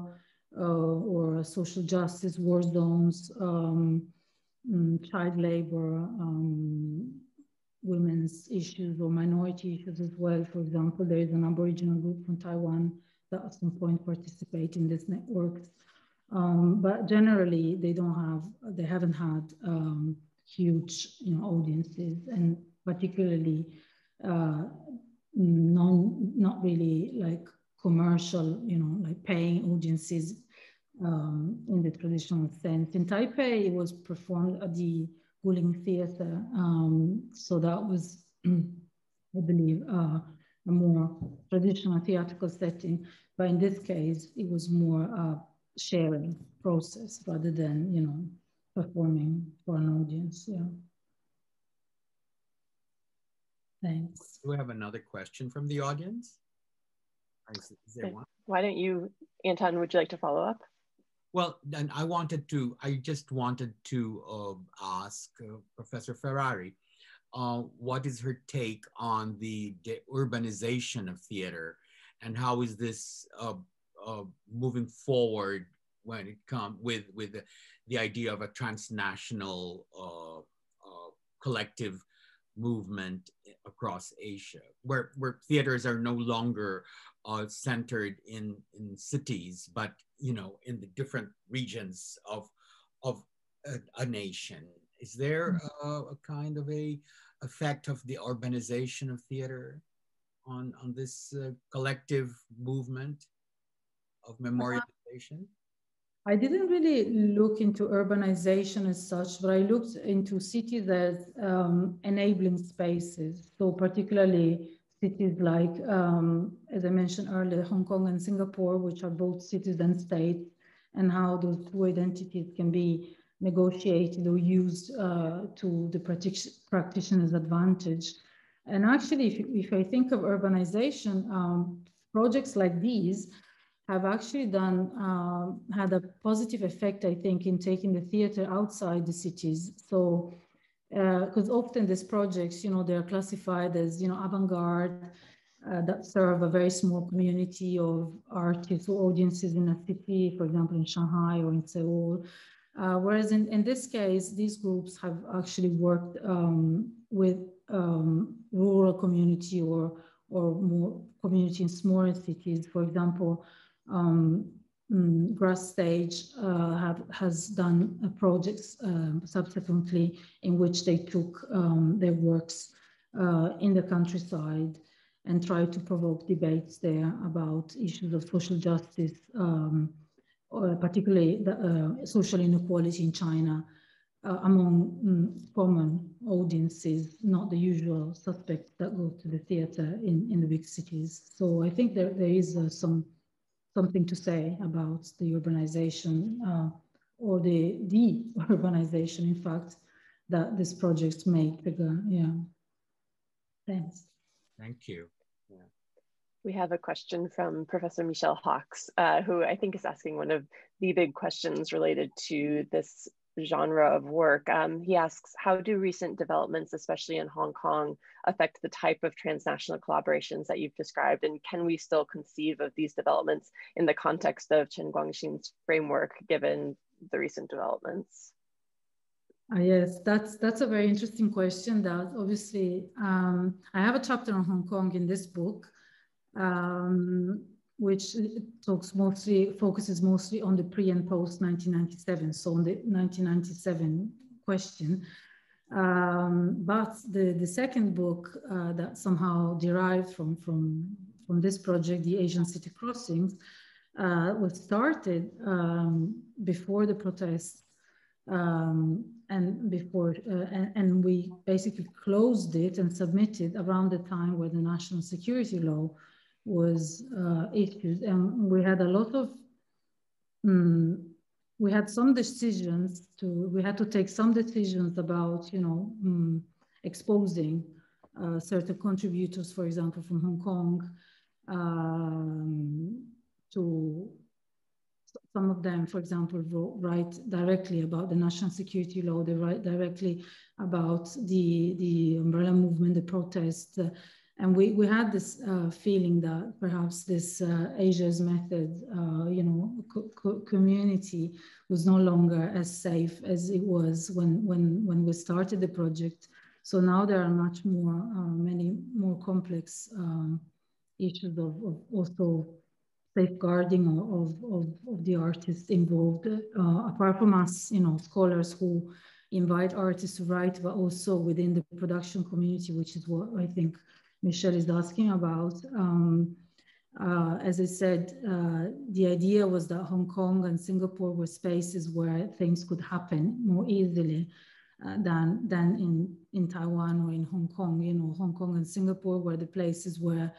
uh, or social justice, war zones, um, mm, child labor, um, women's issues or minority issues as well. For example, there is an Aboriginal group from Taiwan that at some point participate in this network. Um, but generally, they don't have, they haven't had um, huge, you know, audiences, and particularly uh, non, not really like commercial, you know, like paying audiences um, in the traditional sense. In Taipei, it was performed at the Guling Theatre. Um, so that was, I believe, uh, a more traditional theatrical setting. But in this case, it was more a sharing process rather than, you know, performing for an audience. Yeah. Thanks. Do we have another question from the audience? Is, is there one? Why don't you, Anton, would you like to follow up? Well, and I wanted to, I just wanted to uh, ask uh, Professor Ferrari, uh, what is her take on the urbanization of theater? And how is this uh, uh, moving forward when it comes with, with the, the, idea of a transnational uh, collective movement across Asia, where, where theaters are no longer uh, centered in, in cities, but you know, in the different regions of, of a, a nation. Is there mm-hmm. a, a, kind of a effect of the urbanization of theater on, on this uh, collective movement of memorialization? I didn't really look into urbanization as such, but I looked into cities as um, enabling spaces. So particularly cities like, um, as I mentioned earlier, Hong Kong and Singapore, which are both cities and states, and how those two identities can be negotiated or used uh, to the practitioner's advantage. And actually, if, if I think of urbanization, um, projects like these have actually done, um, had a positive effect, I think, in taking the theater outside the cities. So, because uh, often these projects, you know, they're classified as, you know, avant-garde, uh, that serve a very small community of artists or audiences in a city, for example, in Shanghai or in Seoul. Uh, whereas in, in this case, these groups have actually worked um, with um, rural community or, or more community in smaller cities. For example, um, mm, Grass Stage uh, have, has done uh, projects um, subsequently in which they took um, their works uh, in the countryside and tried to provoke debates there about issues of social justice, um, particularly the, uh, social inequality in China uh, among um, common audiences, not the usual suspects that go to the theater in, in the big cities. So I think there, there is uh, some something to say about the urbanization uh, or the de-urbanization, in fact, that these projects make bigger. Yeah. Thanks. Thank you. We have a question from Professor Michel Hockx, uh, who I think is asking one of the big questions related to this genre of work. Um, he asks, how do recent developments, especially in Hong Kong, affect the type of transnational collaborations that you've described? And can we still conceive of these developments in the context of Chen Kuan-Hsing's framework, given the recent developments? Uh, yes, that's that's a very interesting question. That obviously, um, I have a chapter on Hong Kong in this book, um, which talks mostly, focuses mostly on the pre and post 1997, so on the 1997 question. Um, but the, the second book uh, that somehow derived from, from, from this project, the Asian City Crossings, uh, was started um, before the protests um, and before, uh, and, and, we basically closed it and submitted around the time where the national security law was uh, issued. And we had a lot of, um, we had some decisions to, we had to take some decisions about, you know, um, exposing uh, certain contributors, for example, from Hong Kong, um, to some of them, for example, write directly about the national security law. They write directly about the, the umbrella movement, the protest, uh, and we, we had this uh, feeling that perhaps this uh, Asia as method, uh, you know, co co community was no longer as safe as it was when, when, when we started the project. So now there are much more, uh, many more complex um, issues of, of, also safeguarding of, of, of the artists involved, uh, apart from us, you know, scholars who invite artists to write, but also within the production community, which is what I think Michel is asking about. Um, uh, as I said, uh, the idea was that Hong Kong and Singapore were spaces where things could happen more easily uh, than, than in, in Taiwan or in Hong Kong. You know, Hong Kong and Singapore were the places where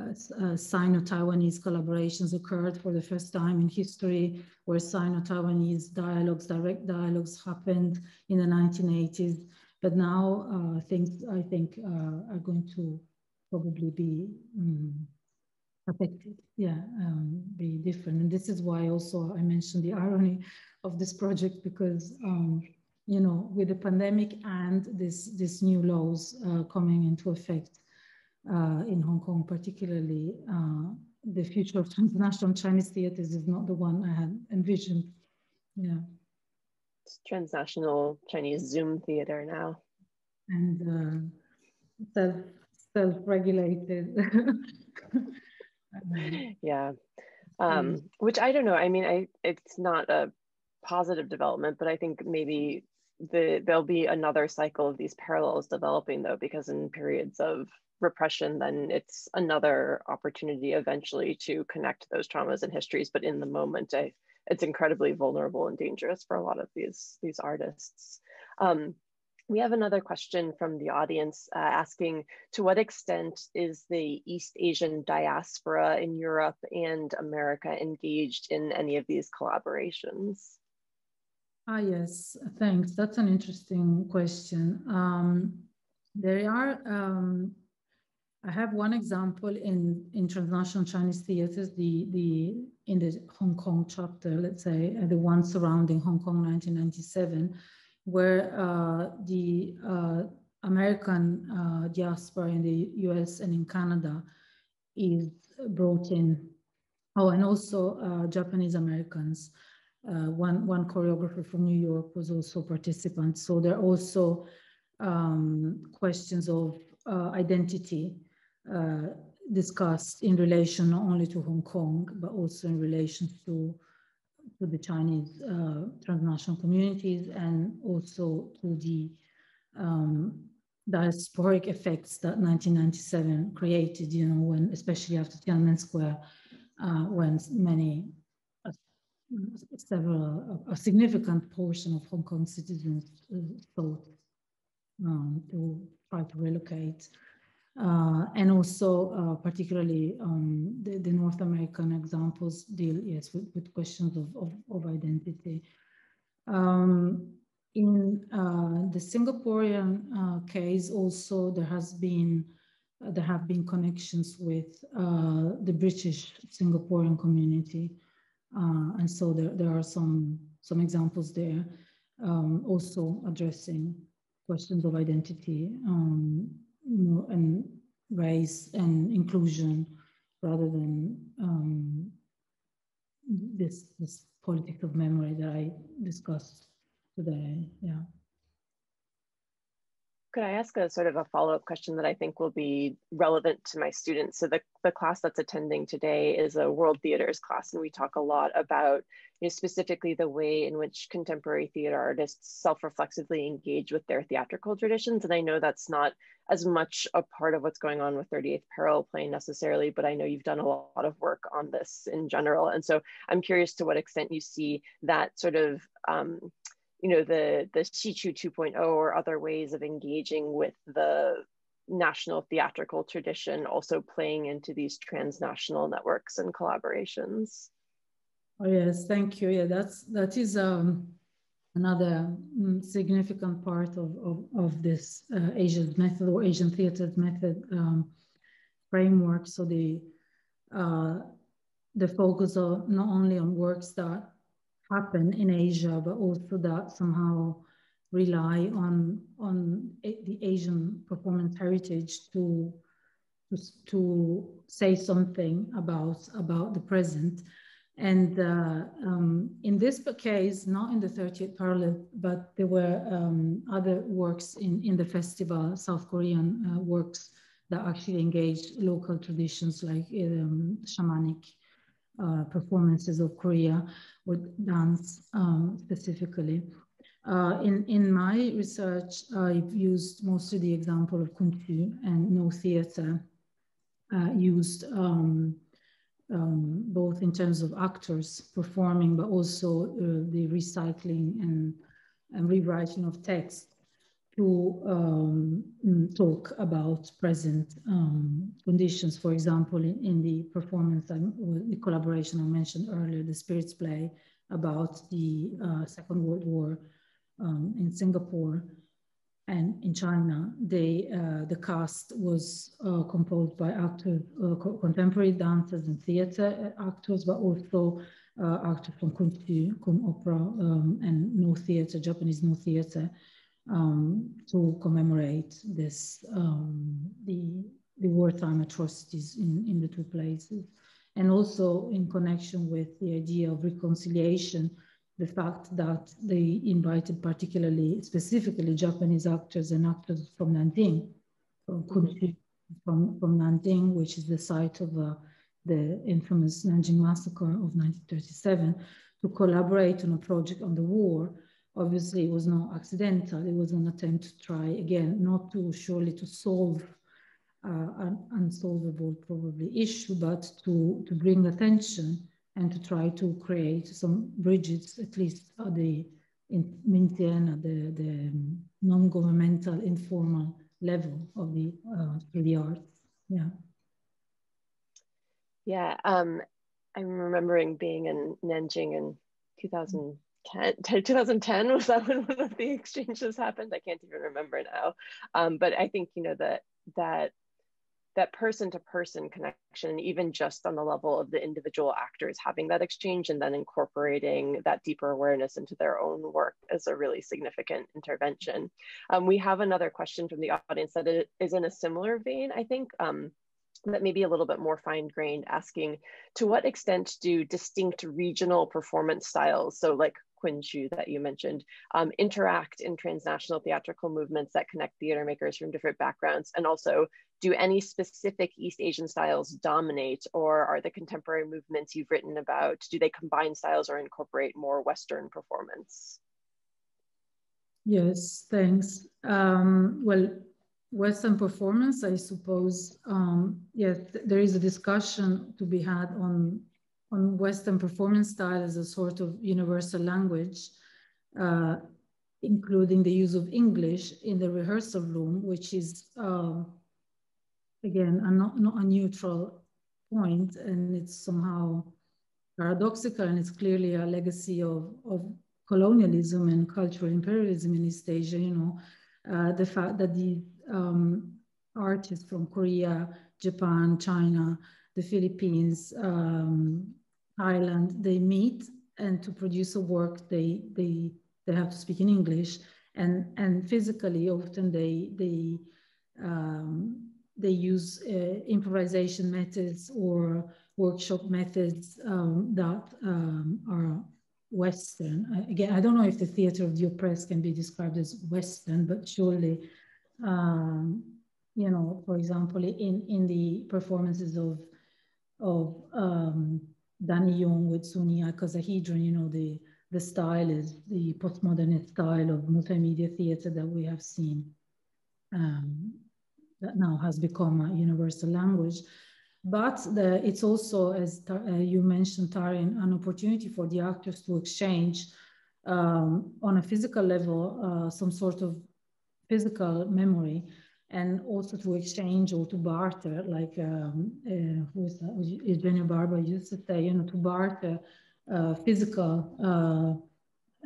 uh, uh, Sino-Taiwanese collaborations occurred for the first time in history, where Sino-Taiwanese dialogues, direct dialogues happened in the 1980s. But now uh, things, I think, are going to probably be um, affected, yeah, um, be different. And this is why also I mentioned the irony of this project because, um, you know, with the pandemic and this, this new laws uh, coming into effect uh, in Hong Kong, particularly, uh, the future of transnational Chinese theaters is not the one I had envisioned. Yeah. It's transnational Chinese Zoom theater now. And uh, self-regulated. yeah. Um, which I don't know. I mean, I it's not a positive development, but I think maybe the there'll be another cycle of these parallels developing though, because in periods of repression, then it's another opportunity eventually to connect those traumas and histories. But in the moment, I it's incredibly vulnerable and dangerous for a lot of these these artists. Um, we have another question from the audience uh, asking to what extent is the East Asian diaspora in Europe and America engaged in any of these collaborations? Ah, yes, thanks. That's an interesting question. Um, there are, um, I have one example in, in transnational Chinese theaters, the, the, in the Hong Kong chapter, let's say, the one surrounding Hong Kong 1997, where uh, the uh, American uh, diaspora in the US and in Canada is brought in. Oh, and also uh, Japanese Americans. Uh, one, one choreographer from New York was also a participant. So there are also um, questions of identity discussed in relation not only to Hong Kong, but also in relation to to the Chinese uh, transnational communities and also to the um, diasporic effects that 1997 created, you know, when, especially after Tiananmen Square, uh, when many, uh, several, a, a, significant portion of Hong Kong citizens uh, thought um, to try to relocate uh, and also, uh, particularly, um, the, the, North American examples deal, yes, with, with questions of, of, of identity. Um, in uh, the Singaporean uh, case, also there has been uh, there have been connections with uh, the British Singaporean community, and so there, there are some some examples there, um, also addressing questions of identity. And race and inclusion rather than um, this this politics of memory that I discussed today. Yeah. Could I ask a sort of a follow-up question that I think will be relevant to my students? So the, the class that's attending today is a world theaters class, and we talk a lot about you know, specifically the way in which contemporary theater artists self-reflexively engage with their theatrical traditions. And I know that's not as much a part of what's going on with 38th Parallel Play necessarily, but I know you've done a lot of work on this in general. And so I'm curious to what extent you see that sort of um, you know, the, the Xiqu 2.0 or other ways of engaging with the national theatrical tradition also playing into these transnational networks and collaborations. Oh yes, thank you. Yeah, that's that is um, another mm, significant part of, of, of this uh, Asian method or Asian theater method um, framework. So the uh, the focus of not only on works that happen in Asia, but also that somehow rely on on the Asian performance heritage to to, say something about about the present. And uh, um, in this case, not in the 30th parallel, but there were um, other works in, in the festival, South Korean uh, works that actually engaged local traditions like um, shamanic uh, performances of Korea with dance um, specifically. Uh, in, in my research, I've used mostly the example of Kunqu and Noh theater uh, used um, um, both in terms of actors performing, but also uh, the recycling and, and rewriting of text to um, mm, talk about present um, conditions. For example, in, in the performance, and the collaboration I mentioned earlier, the Spirits Play about the uh, Second World War um, in Singapore and in China, they, uh, the cast was uh, composed by actors, uh, contemporary dancers and theater actors, but also uh, actors from Kun Opera, um, and Noh theater, Japanese Noh theater, um, to commemorate this, um, the, the wartime atrocities in, in the two places. And also in connection with the idea of reconciliation, the fact that they invited particularly, specifically Japanese actors and actors from Nanjing, from, from, from Nanjing, which is the site of uh, the infamous Nanjing massacre of 1937, to collaborate on a project on the war obviously it was not accidental. It was an attempt to try again, not to surely to solve uh, an unsolvable probably issue, but to, to bring attention and to try to create some bridges, at least at the in maintain the, the non-governmental informal level of the uh, the arts. Yeah. Yeah, um, I'm remembering being in Nanjing in 2010. 2010 was that when one of the exchanges happened? I can't even remember now. Um, but I think you know that that that person to person connection, even just on the level of the individual actors having that exchange and then incorporating that deeper awareness into their own work is a really significant intervention. Um, we have another question from the audience that is in a similar vein, I think. Um, that may be a little bit more fine grained, asking to what extent do distinct regional performance styles, so like Kunqu that you mentioned, um, interact in transnational theatrical movements that connect theater makers from different backgrounds? And also, do any specific East Asian styles dominate, or are the contemporary movements you've written about, do they combine styles or incorporate more Western performance? Yes, thanks. Um, well, Western performance, I suppose, um, yes, there is a discussion to be had on on Western performance style as a sort of universal language, uh, including the use of English in the rehearsal room, which is, uh, again, a not, not a neutral point, and it's somehow paradoxical, and it's clearly a legacy of, of colonialism and cultural imperialism in East Asia, you know, uh, the fact that the um, artists from Korea, Japan, China, the Philippines, um, Ireland, they meet and to produce a work, they, they, they have to speak in English and, and physically often they, they, um, they use uh, improvisation methods or workshop methods um, that um, are Western. Again, I don't know if the theater of the oppressed can be described as Western, but surely, um, you know, for example, in, in the performances of, of um, Danny Yung with Zuni Icosahedron, you know, the, the style is the postmodernist style of multimedia theater that we have seen um, that now has become a universal language. But the, it's also, as uh, you mentioned, Tarryn, an opportunity for the actors to exchange um, on a physical level uh, some sort of physical memory and also to exchange or to barter, like um, uh, who's Eugenio Barba used to say, you know, to barter uh, physical uh,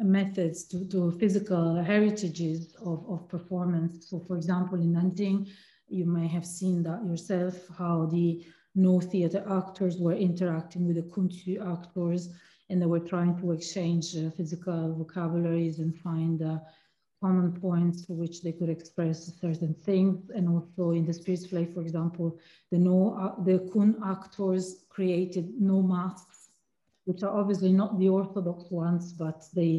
methods to, to physical heritages of, of performance. So, for example, in Nanjing, you may have seen that yourself, how the Noh theater actors were interacting with the Kunqu actors, and they were trying to exchange uh, physical vocabularies and find uh, common points for which they could express certain things. And also in the Spirit's Play, for example, the, no, uh, the Kun actors created Noh masks, which are obviously not the orthodox ones, but they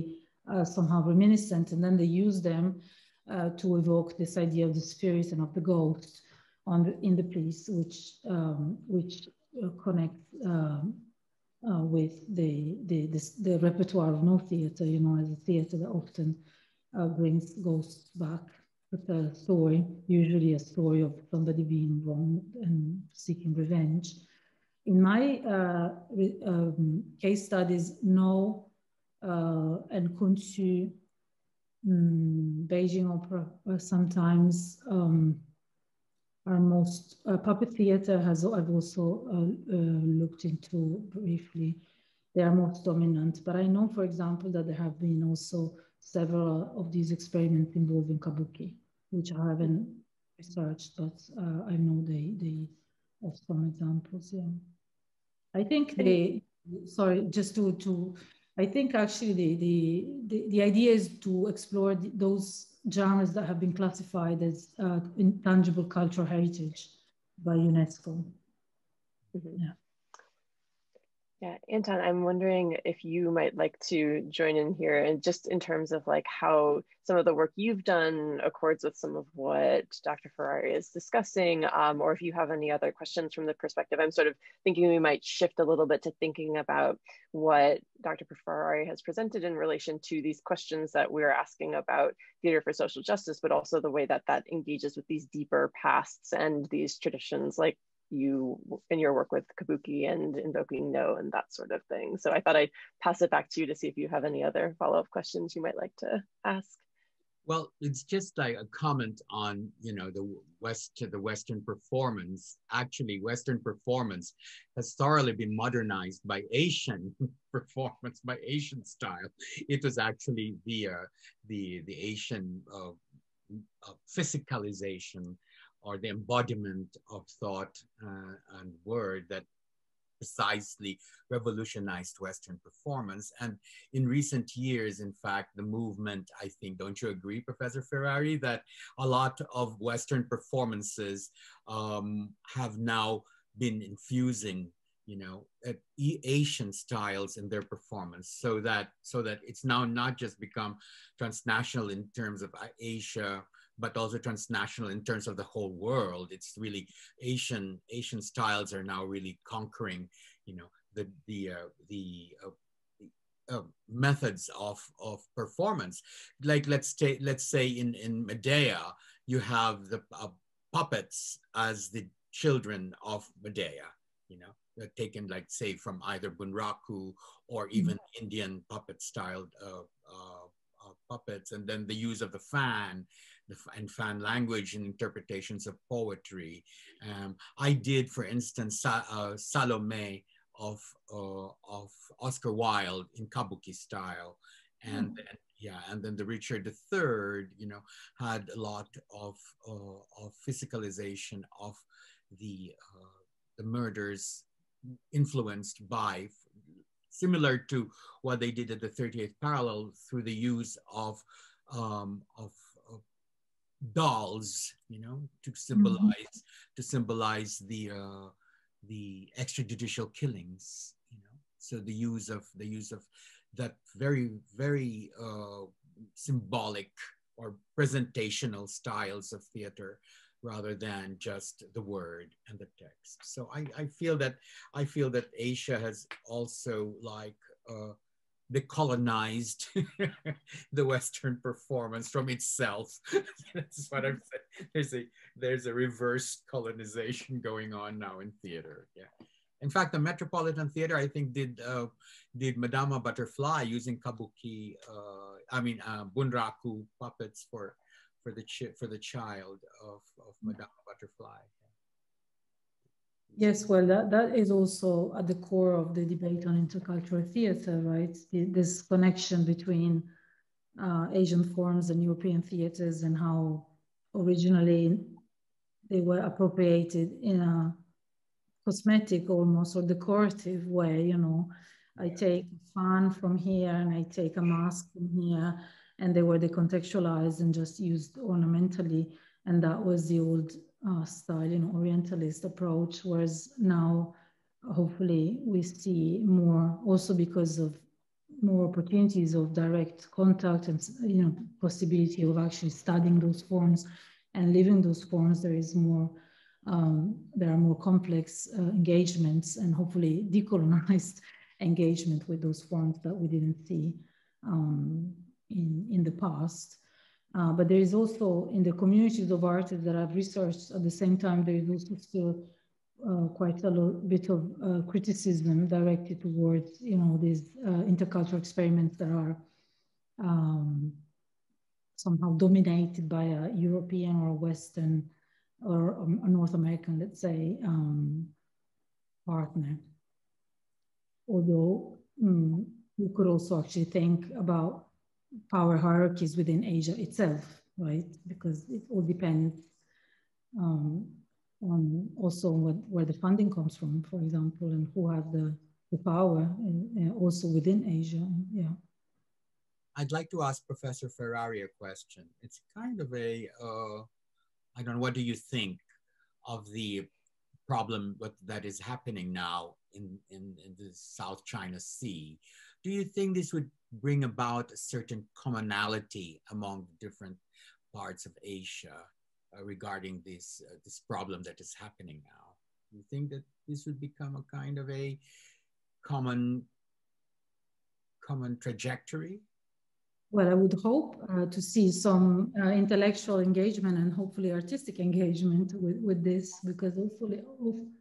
are somehow reminiscent. And then they use them uh, to evoke this idea of the spirit and of the ghost on the, in the piece, which, um, which uh, connects um, uh, with the, the, the, the, repertoire of Noh theater, you know, as a theater that often uh, brings ghosts back with a story, usually a story of somebody being wronged and seeking revenge. In my uh, um, case studies, Noh uh, and Kunqu, um, Beijing Opera uh, sometimes um, are most, uh, puppet theater has, I've also uh, looked into briefly, they are most dominant. But I know, for example, that there have been also several of these experiments involving kabuki, which I haven't researched, but uh, I know they, they have some examples, yeah. I think they, sorry, just to, to I think actually the, the, the, the idea is to explore the, those genres that have been classified as uh, intangible cultural heritage by UNESCO. Mm -hmm. Yeah. Yeah, Anton, I'm wondering if you might like to join in here and just in terms of like how some of the work you've done accords with some of what Dr. Ferrari is discussing, um, or if you have any other questions from the perspective. I'm sort of thinking we might shift a little bit to thinking about what Dr. Ferrari has presented in relation to these questions that we're asking about theater for social justice, but also the way that that engages with these deeper pasts and these traditions like you in your work with Kabuki and invoking Noh and that sort of thing. So I thought I'd pass it back to you to see if you have any other follow-up questions you might like to ask. Well, it's just like a comment on, you know, the West to the Western performance. Actually, Western performance has thoroughly been modernized by Asian performance, by Asian style. It was actually the the the Asian uh, uh, physicalization or the embodiment of thought uh, and word that precisely revolutionized Western performance. And in recent years, in fact, the movement, I think, don't you agree, Professor Ferrari, that a lot of Western performances um, have now been infusing you know asian styles in their performance so that so that it's now not just become transnational in terms of uh, asia but also transnational in terms of the whole world. It's really Asian Asian styles are now really conquering, you know, the the uh, the uh, uh, methods of of performance. Like let's take let's say in in Medea you have the uh, puppets as the children of Medea, you know. Taken like say from either bunraku or even mm -hmm. Indian puppet styled uh, uh, puppets and then the use of the fan and fan language and interpretations of poetry. Um, I did, for instance, Sa uh, Salome of, uh, of Oscar Wilde in Kabuki style. And mm. then, yeah, and then the Richard III, you know, had a lot of, uh, of physicalization of the, uh, the murders influenced by similar to what they did at the 38th parallel through the use of, um, of dolls, you know, to symbolize mm-hmm. to symbolize the uh, the extrajudicial killings, you know. So the use of the use of that very very uh, symbolic or presentational styles of theater rather than just the word and the text. So I, I feel that I feel that Asia has also like uh, decolonized the Western performance from itself. That's what I'm saying. There's a there's a reverse colonization going on now in theater. Yeah. In fact, the Metropolitan Theater, I think, did uh, did Madama Butterfly using kabuki. Uh, I mean, uh, bunraku puppets for for the for the child of of Madama Butterfly. Yes, well, that, that is also at the core of the debate on intercultural theater, right? This connection between uh, Asian forms and European theaters and how originally they were appropriated in a cosmetic almost or decorative way, you know. I take a fan from here and I take a mask from here and they were decontextualized and just used ornamentally. And that was the old uh, style, you know, Orientalist approach, whereas now hopefully we see more also because of more opportunities of direct contact and you know possibility of actually studying those forms and living those forms. There is more um, there are more complex uh, engagements and hopefully decolonized engagement with those forms that we didn't see um, in in the past uh, but there is also in the communities of artists that I've researched at the same time, there is also still uh, quite a bit of uh, criticism directed towards, you know, these uh, intercultural experiments that are um, somehow dominated by a European or a Western or a North American, let's say, um, partner. Although mm, you could also actually think about power hierarchies within Asia itself, right? Because it all depends um, on also what, where the funding comes from, for example, and who have the, the power and, also within Asia. Yeah. I'd like to ask Professor Ferrari a question. It's kind of a uh, I don't know, what do you think of the problem that is happening now in, in, in the South China Sea? Do you think this would bring about a certain commonality among different parts of Asia uh, regarding this uh, this problem that is happening now. You think that this would become a kind of a common common trajectory? well, I would hope uh, to see some uh, intellectual engagement and hopefully artistic engagement with, with this, because hopefully,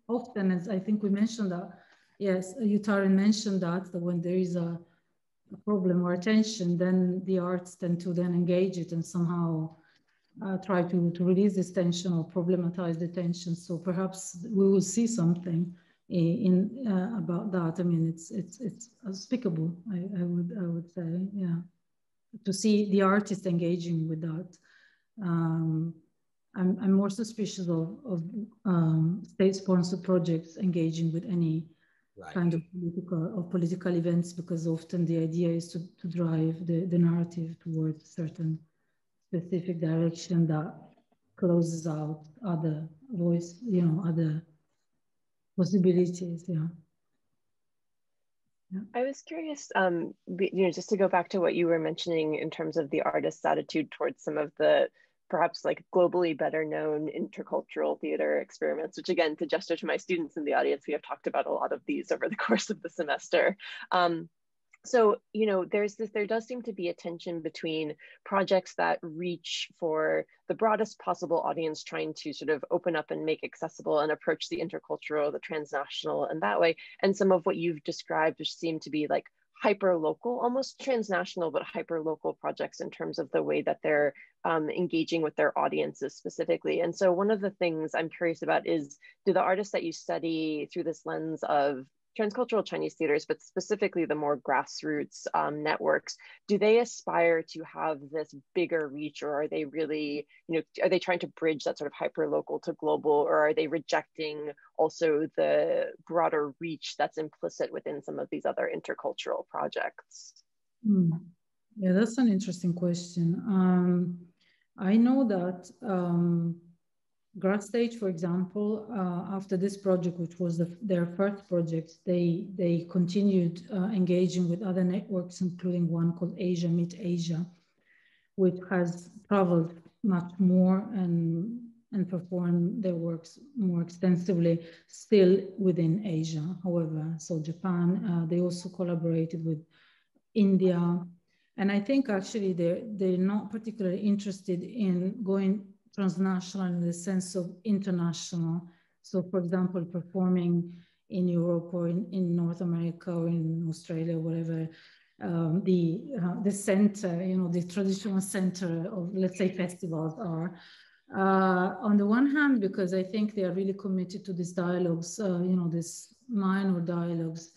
often, as I think we mentioned that, yes, Yutarin mentioned that, that when there is a, a problem or a tension, then the arts tend to then engage it and somehow uh, try to, to release this tension or problematize the tension. So perhaps we will see something in, in uh, about that. I mean, it's it's it's unspeakable. I, I would I would say, yeah. To see the artist engaging with that, um, I'm I'm more suspicious of of um, state-sponsored projects engaging with any right. kind of political of political events because often the idea is to to drive the the narrative towards certain specific direction that closes out other voice, you know, other possibilities. Yeah. yeah. I was curious, um, you know, just to go back to what you were mentioning in terms of the artist's attitude towards some of the perhaps like globally better known intercultural theater experiments, which again, to gesture to my students in the audience, we have talked about a lot of these over the course of the semester. Um, so you know there's this there does seem to be a tension between projects that reach for the broadest possible audience trying to sort of open up and make accessible and approach the intercultural the transnational and that way and some of what you've described which seem to be like hyper local almost transnational but hyper local projects in terms of the way that they're um, engaging with their audiences specifically. And so one of the things i'm curious about is do the artists that you study through this lens of transcultural Chinese theaters, but specifically the more grassroots um, networks, do they aspire to have this bigger reach or are they really, you know, are they trying to bridge that sort of hyper local to global or are they rejecting also the broader reach that's implicit within some of these other intercultural projects? Hmm. Yeah, that's an interesting question. Um, I know that um, Grass Stage, for example, uh, after this project, which was the, their first project, they, they continued uh, engaging with other networks, including one called Asia Meet Asia, which has traveled much more and, and performed their works more extensively still within Asia, however. So Japan, uh, they also collaborated with India. And I think actually they're, they're not particularly interested in going transnational in the sense of international. So for example, performing in Europe or in, in North America or in Australia, whatever, um, the, uh, the center, you know, the traditional center of, let's say, festivals are. Uh, on the one hand, because I think they are really committed to these dialogues, uh, you know, these minor dialogues,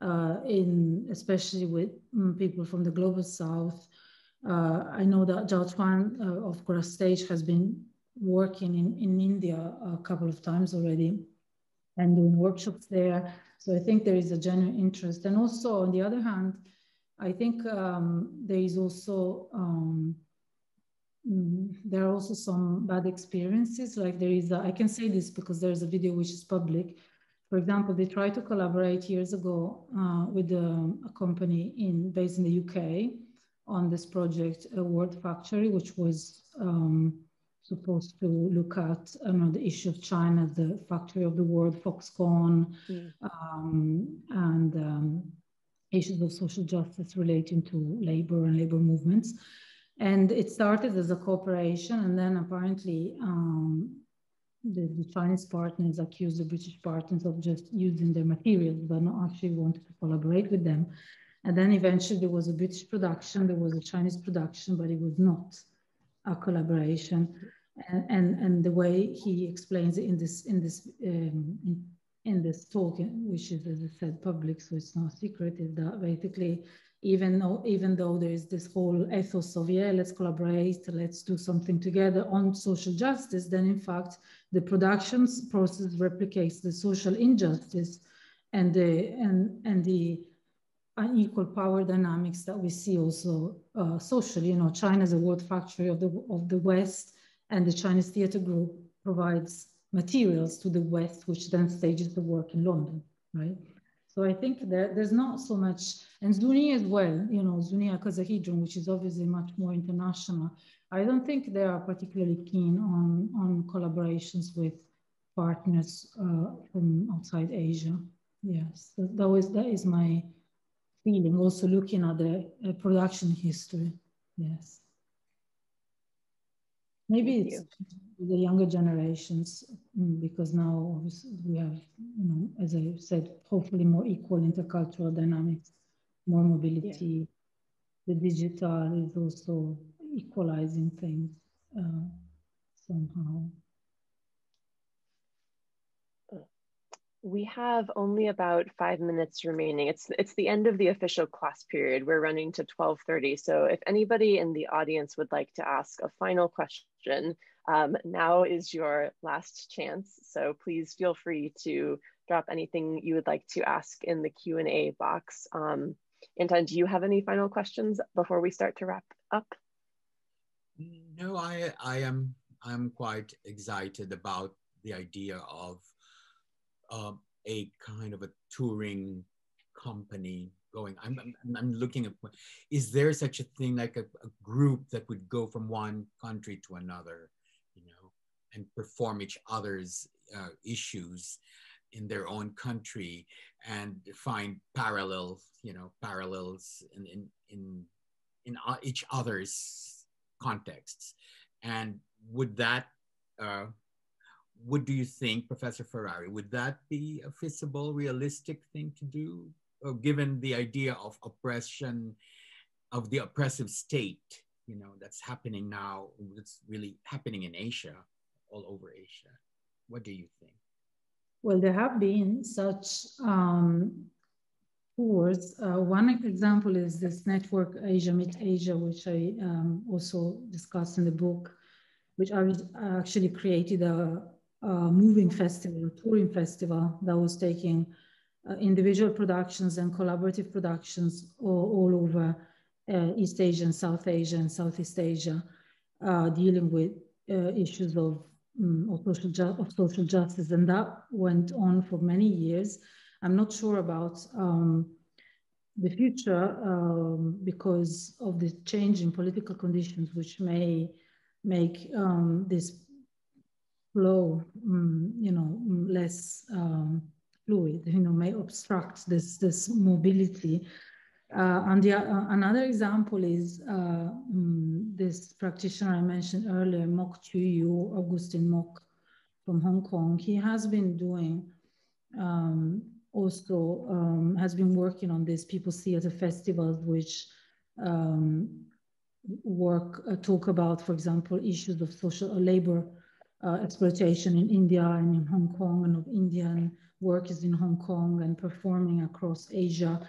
uh, in especially with um, people from the global south, uh, I know that Zhao Chuan uh, of Grass Stage has been working in, in India a couple of times already and doing workshops there. So I think there is a genuine interest. And also, on the other hand, I think um, there is also, um, there are also some bad experiences. Like there is, a, I can say this because there's a video which is public. For example, they tried to collaborate years ago uh, with a, a company in based in the UK on this project, a World Factory, which was um, supposed to look at you know, the issue of China the factory of the world, Foxconn, mm. um, and um, issues of social justice relating to labor and labor movements. And it started as a cooperation, and then apparently um, the, the, Chinese partners accused the British partners of just using their materials, but not actually wanted to collaborate with them. And then eventually there was a British production, there was a Chinese production, but it was not a collaboration. And, and, and the way he explains it in this, in this, um, in, this talk, which is, as I said, public, so it's not secret, is that basically, even though, even though there is this whole ethos of, yeah, let's collaborate, let's do something together on social justice, then in fact, the productions process replicates the social injustice and the, and, and the unequal power dynamics that we see also uh, socially. You know, China is a world factory of the, of the West, and the Chinese Theatre Group provides materials to the West, which then stages the work in London, right? So I think that there's not so much, and Zuni as well, you know, Zuni Icosahedron, which is obviously much more international. I don't think they are particularly keen on, on collaborations with partners uh, from outside Asia. Yes, that, was, that is my feeling, also looking at the uh, production history. Yes. Maybe Thank it's you. the younger generations mm, because now we have, you know, as I said, hopefully more equal intercultural dynamics, more mobility. Yeah. The digital is also equalizing things uh, somehow. We have only about five minutes remaining. It's it's the end of the official class period. We're running to 12:30. So if anybody in the audience would like to ask a final question, um, now is your last chance. So please feel free to drop anything you would like to ask in the Q&A box. Um, Anton, do you have any final questions before we start to wrap up? No, I, I am I'm quite excited about the idea of uh, a kind of a touring company going. I'm, I'm, I'm, looking at, is there such a thing like a, a, group that would go from one country to another, you know, and perform each other's uh, issues in their own country and find parallels, you know, parallels in, in, in, in uh, each other's contexts. And would that uh, what do you think, Professor Ferrari? Would that be a feasible, realistic thing to do, or given the idea of oppression, of the oppressive state, you know, that's happening now, that's really happening in Asia, all over Asia? What do you think? Well, there have been such um. Uh, one example is this network Asia Meet Asia, which I um, also discussed in the book, which I actually created a uh, moving festival, touring festival that was taking uh, individual productions and collaborative productions all, all over uh, East Asia and South Asia and Southeast Asia, uh, dealing with uh, issues of, um, of, social of social justice. And that went on for many years. I'm not sure about um, the future um, because of the change in political conditions, which may make um, this flow, um, you know, less um, fluid, you know, may obstruct this, this mobility. Uh, and the, uh, another example is uh, um, this practitioner I mentioned earlier, Mok Chiu Augustine Mok from Hong Kong. He has been doing um, also um, has been working on this People's Theatre Festivals, which um, work uh, talk about, for example, issues of social labor uh, exploitation in India and in Hong Kong and of Indian workers in Hong Kong and performing across Asia.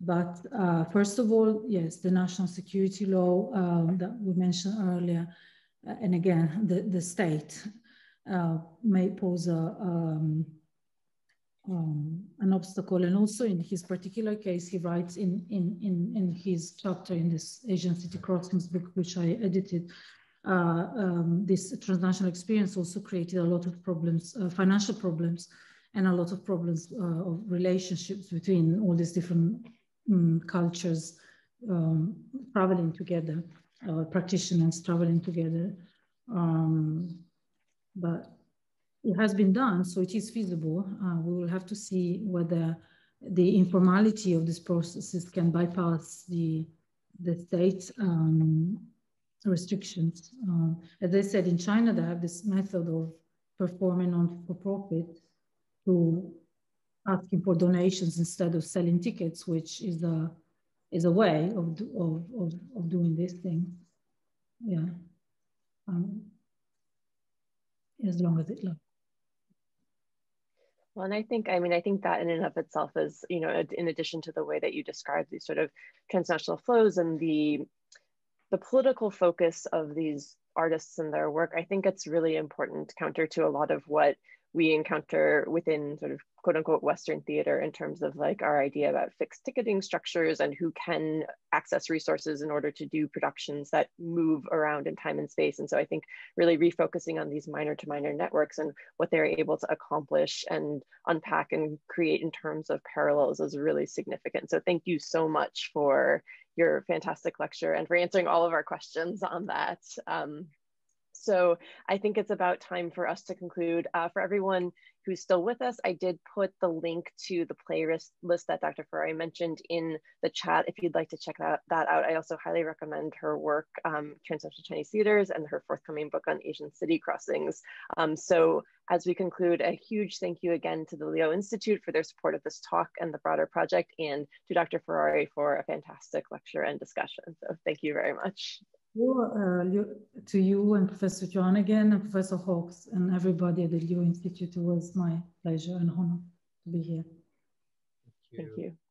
But uh, first of all, yes, the national security law um, that we mentioned earlier, uh, and again, the, the state uh, may pose a, um, um, an obstacle. And also in his particular case, he writes in, in, in, in his chapter in this Asian City Crossings book, which I edited, uh, um, this transnational experience also created a lot of problems, uh, financial problems, and a lot of problems uh, of relationships between all these different um, cultures traveling together, uh, practitioners traveling together. Um, but it has been done, so it is feasible. Uh, we will have to see whether the informality of these processes can bypass the the state um, restrictions. Um, as I said, in China, they have this method of performing on for profit to asking for donations instead of selling tickets, which is a is a way of of of, of doing this thing. Yeah, um, as long as it lasts. Well, and I think, I mean, I think that in and of itself is, you know, in addition to the way that you describe these sort of transnational flows and the the political focus of these artists and their work, I think it's really important counter to a lot of what we encounter within sort of quote unquote Western theater in terms of like our idea about fixed ticketing structures and who can access resources in order to do productions that move around in time and space. And so I think really refocusing on these minor to minor networks and what they're able to accomplish and unpack and create in terms of parallels is really significant. So thank you so much for your fantastic lecture and for answering all of our questions on that. Um, So I think it's about time for us to conclude. Uh, for everyone who's still with us, I did put the link to the playlist list that Dr. Ferrari mentioned in the chat. If you'd like to check that, that out, I also highly recommend her work, um, Transnational Chinese Theaters, and her forthcoming book on Asian city crossings. Um, so as we conclude, a huge thank you again to the Liu Institute for their support of this talk and the broader project, and to Dr. Ferrari for a fantastic lecture and discussion. So thank you very much. Well, uh, to you and Professor Chun again, and Professor Hockx, and everybody at the Liu Institute. It was my pleasure and honor to be here. Thank you. Thank you.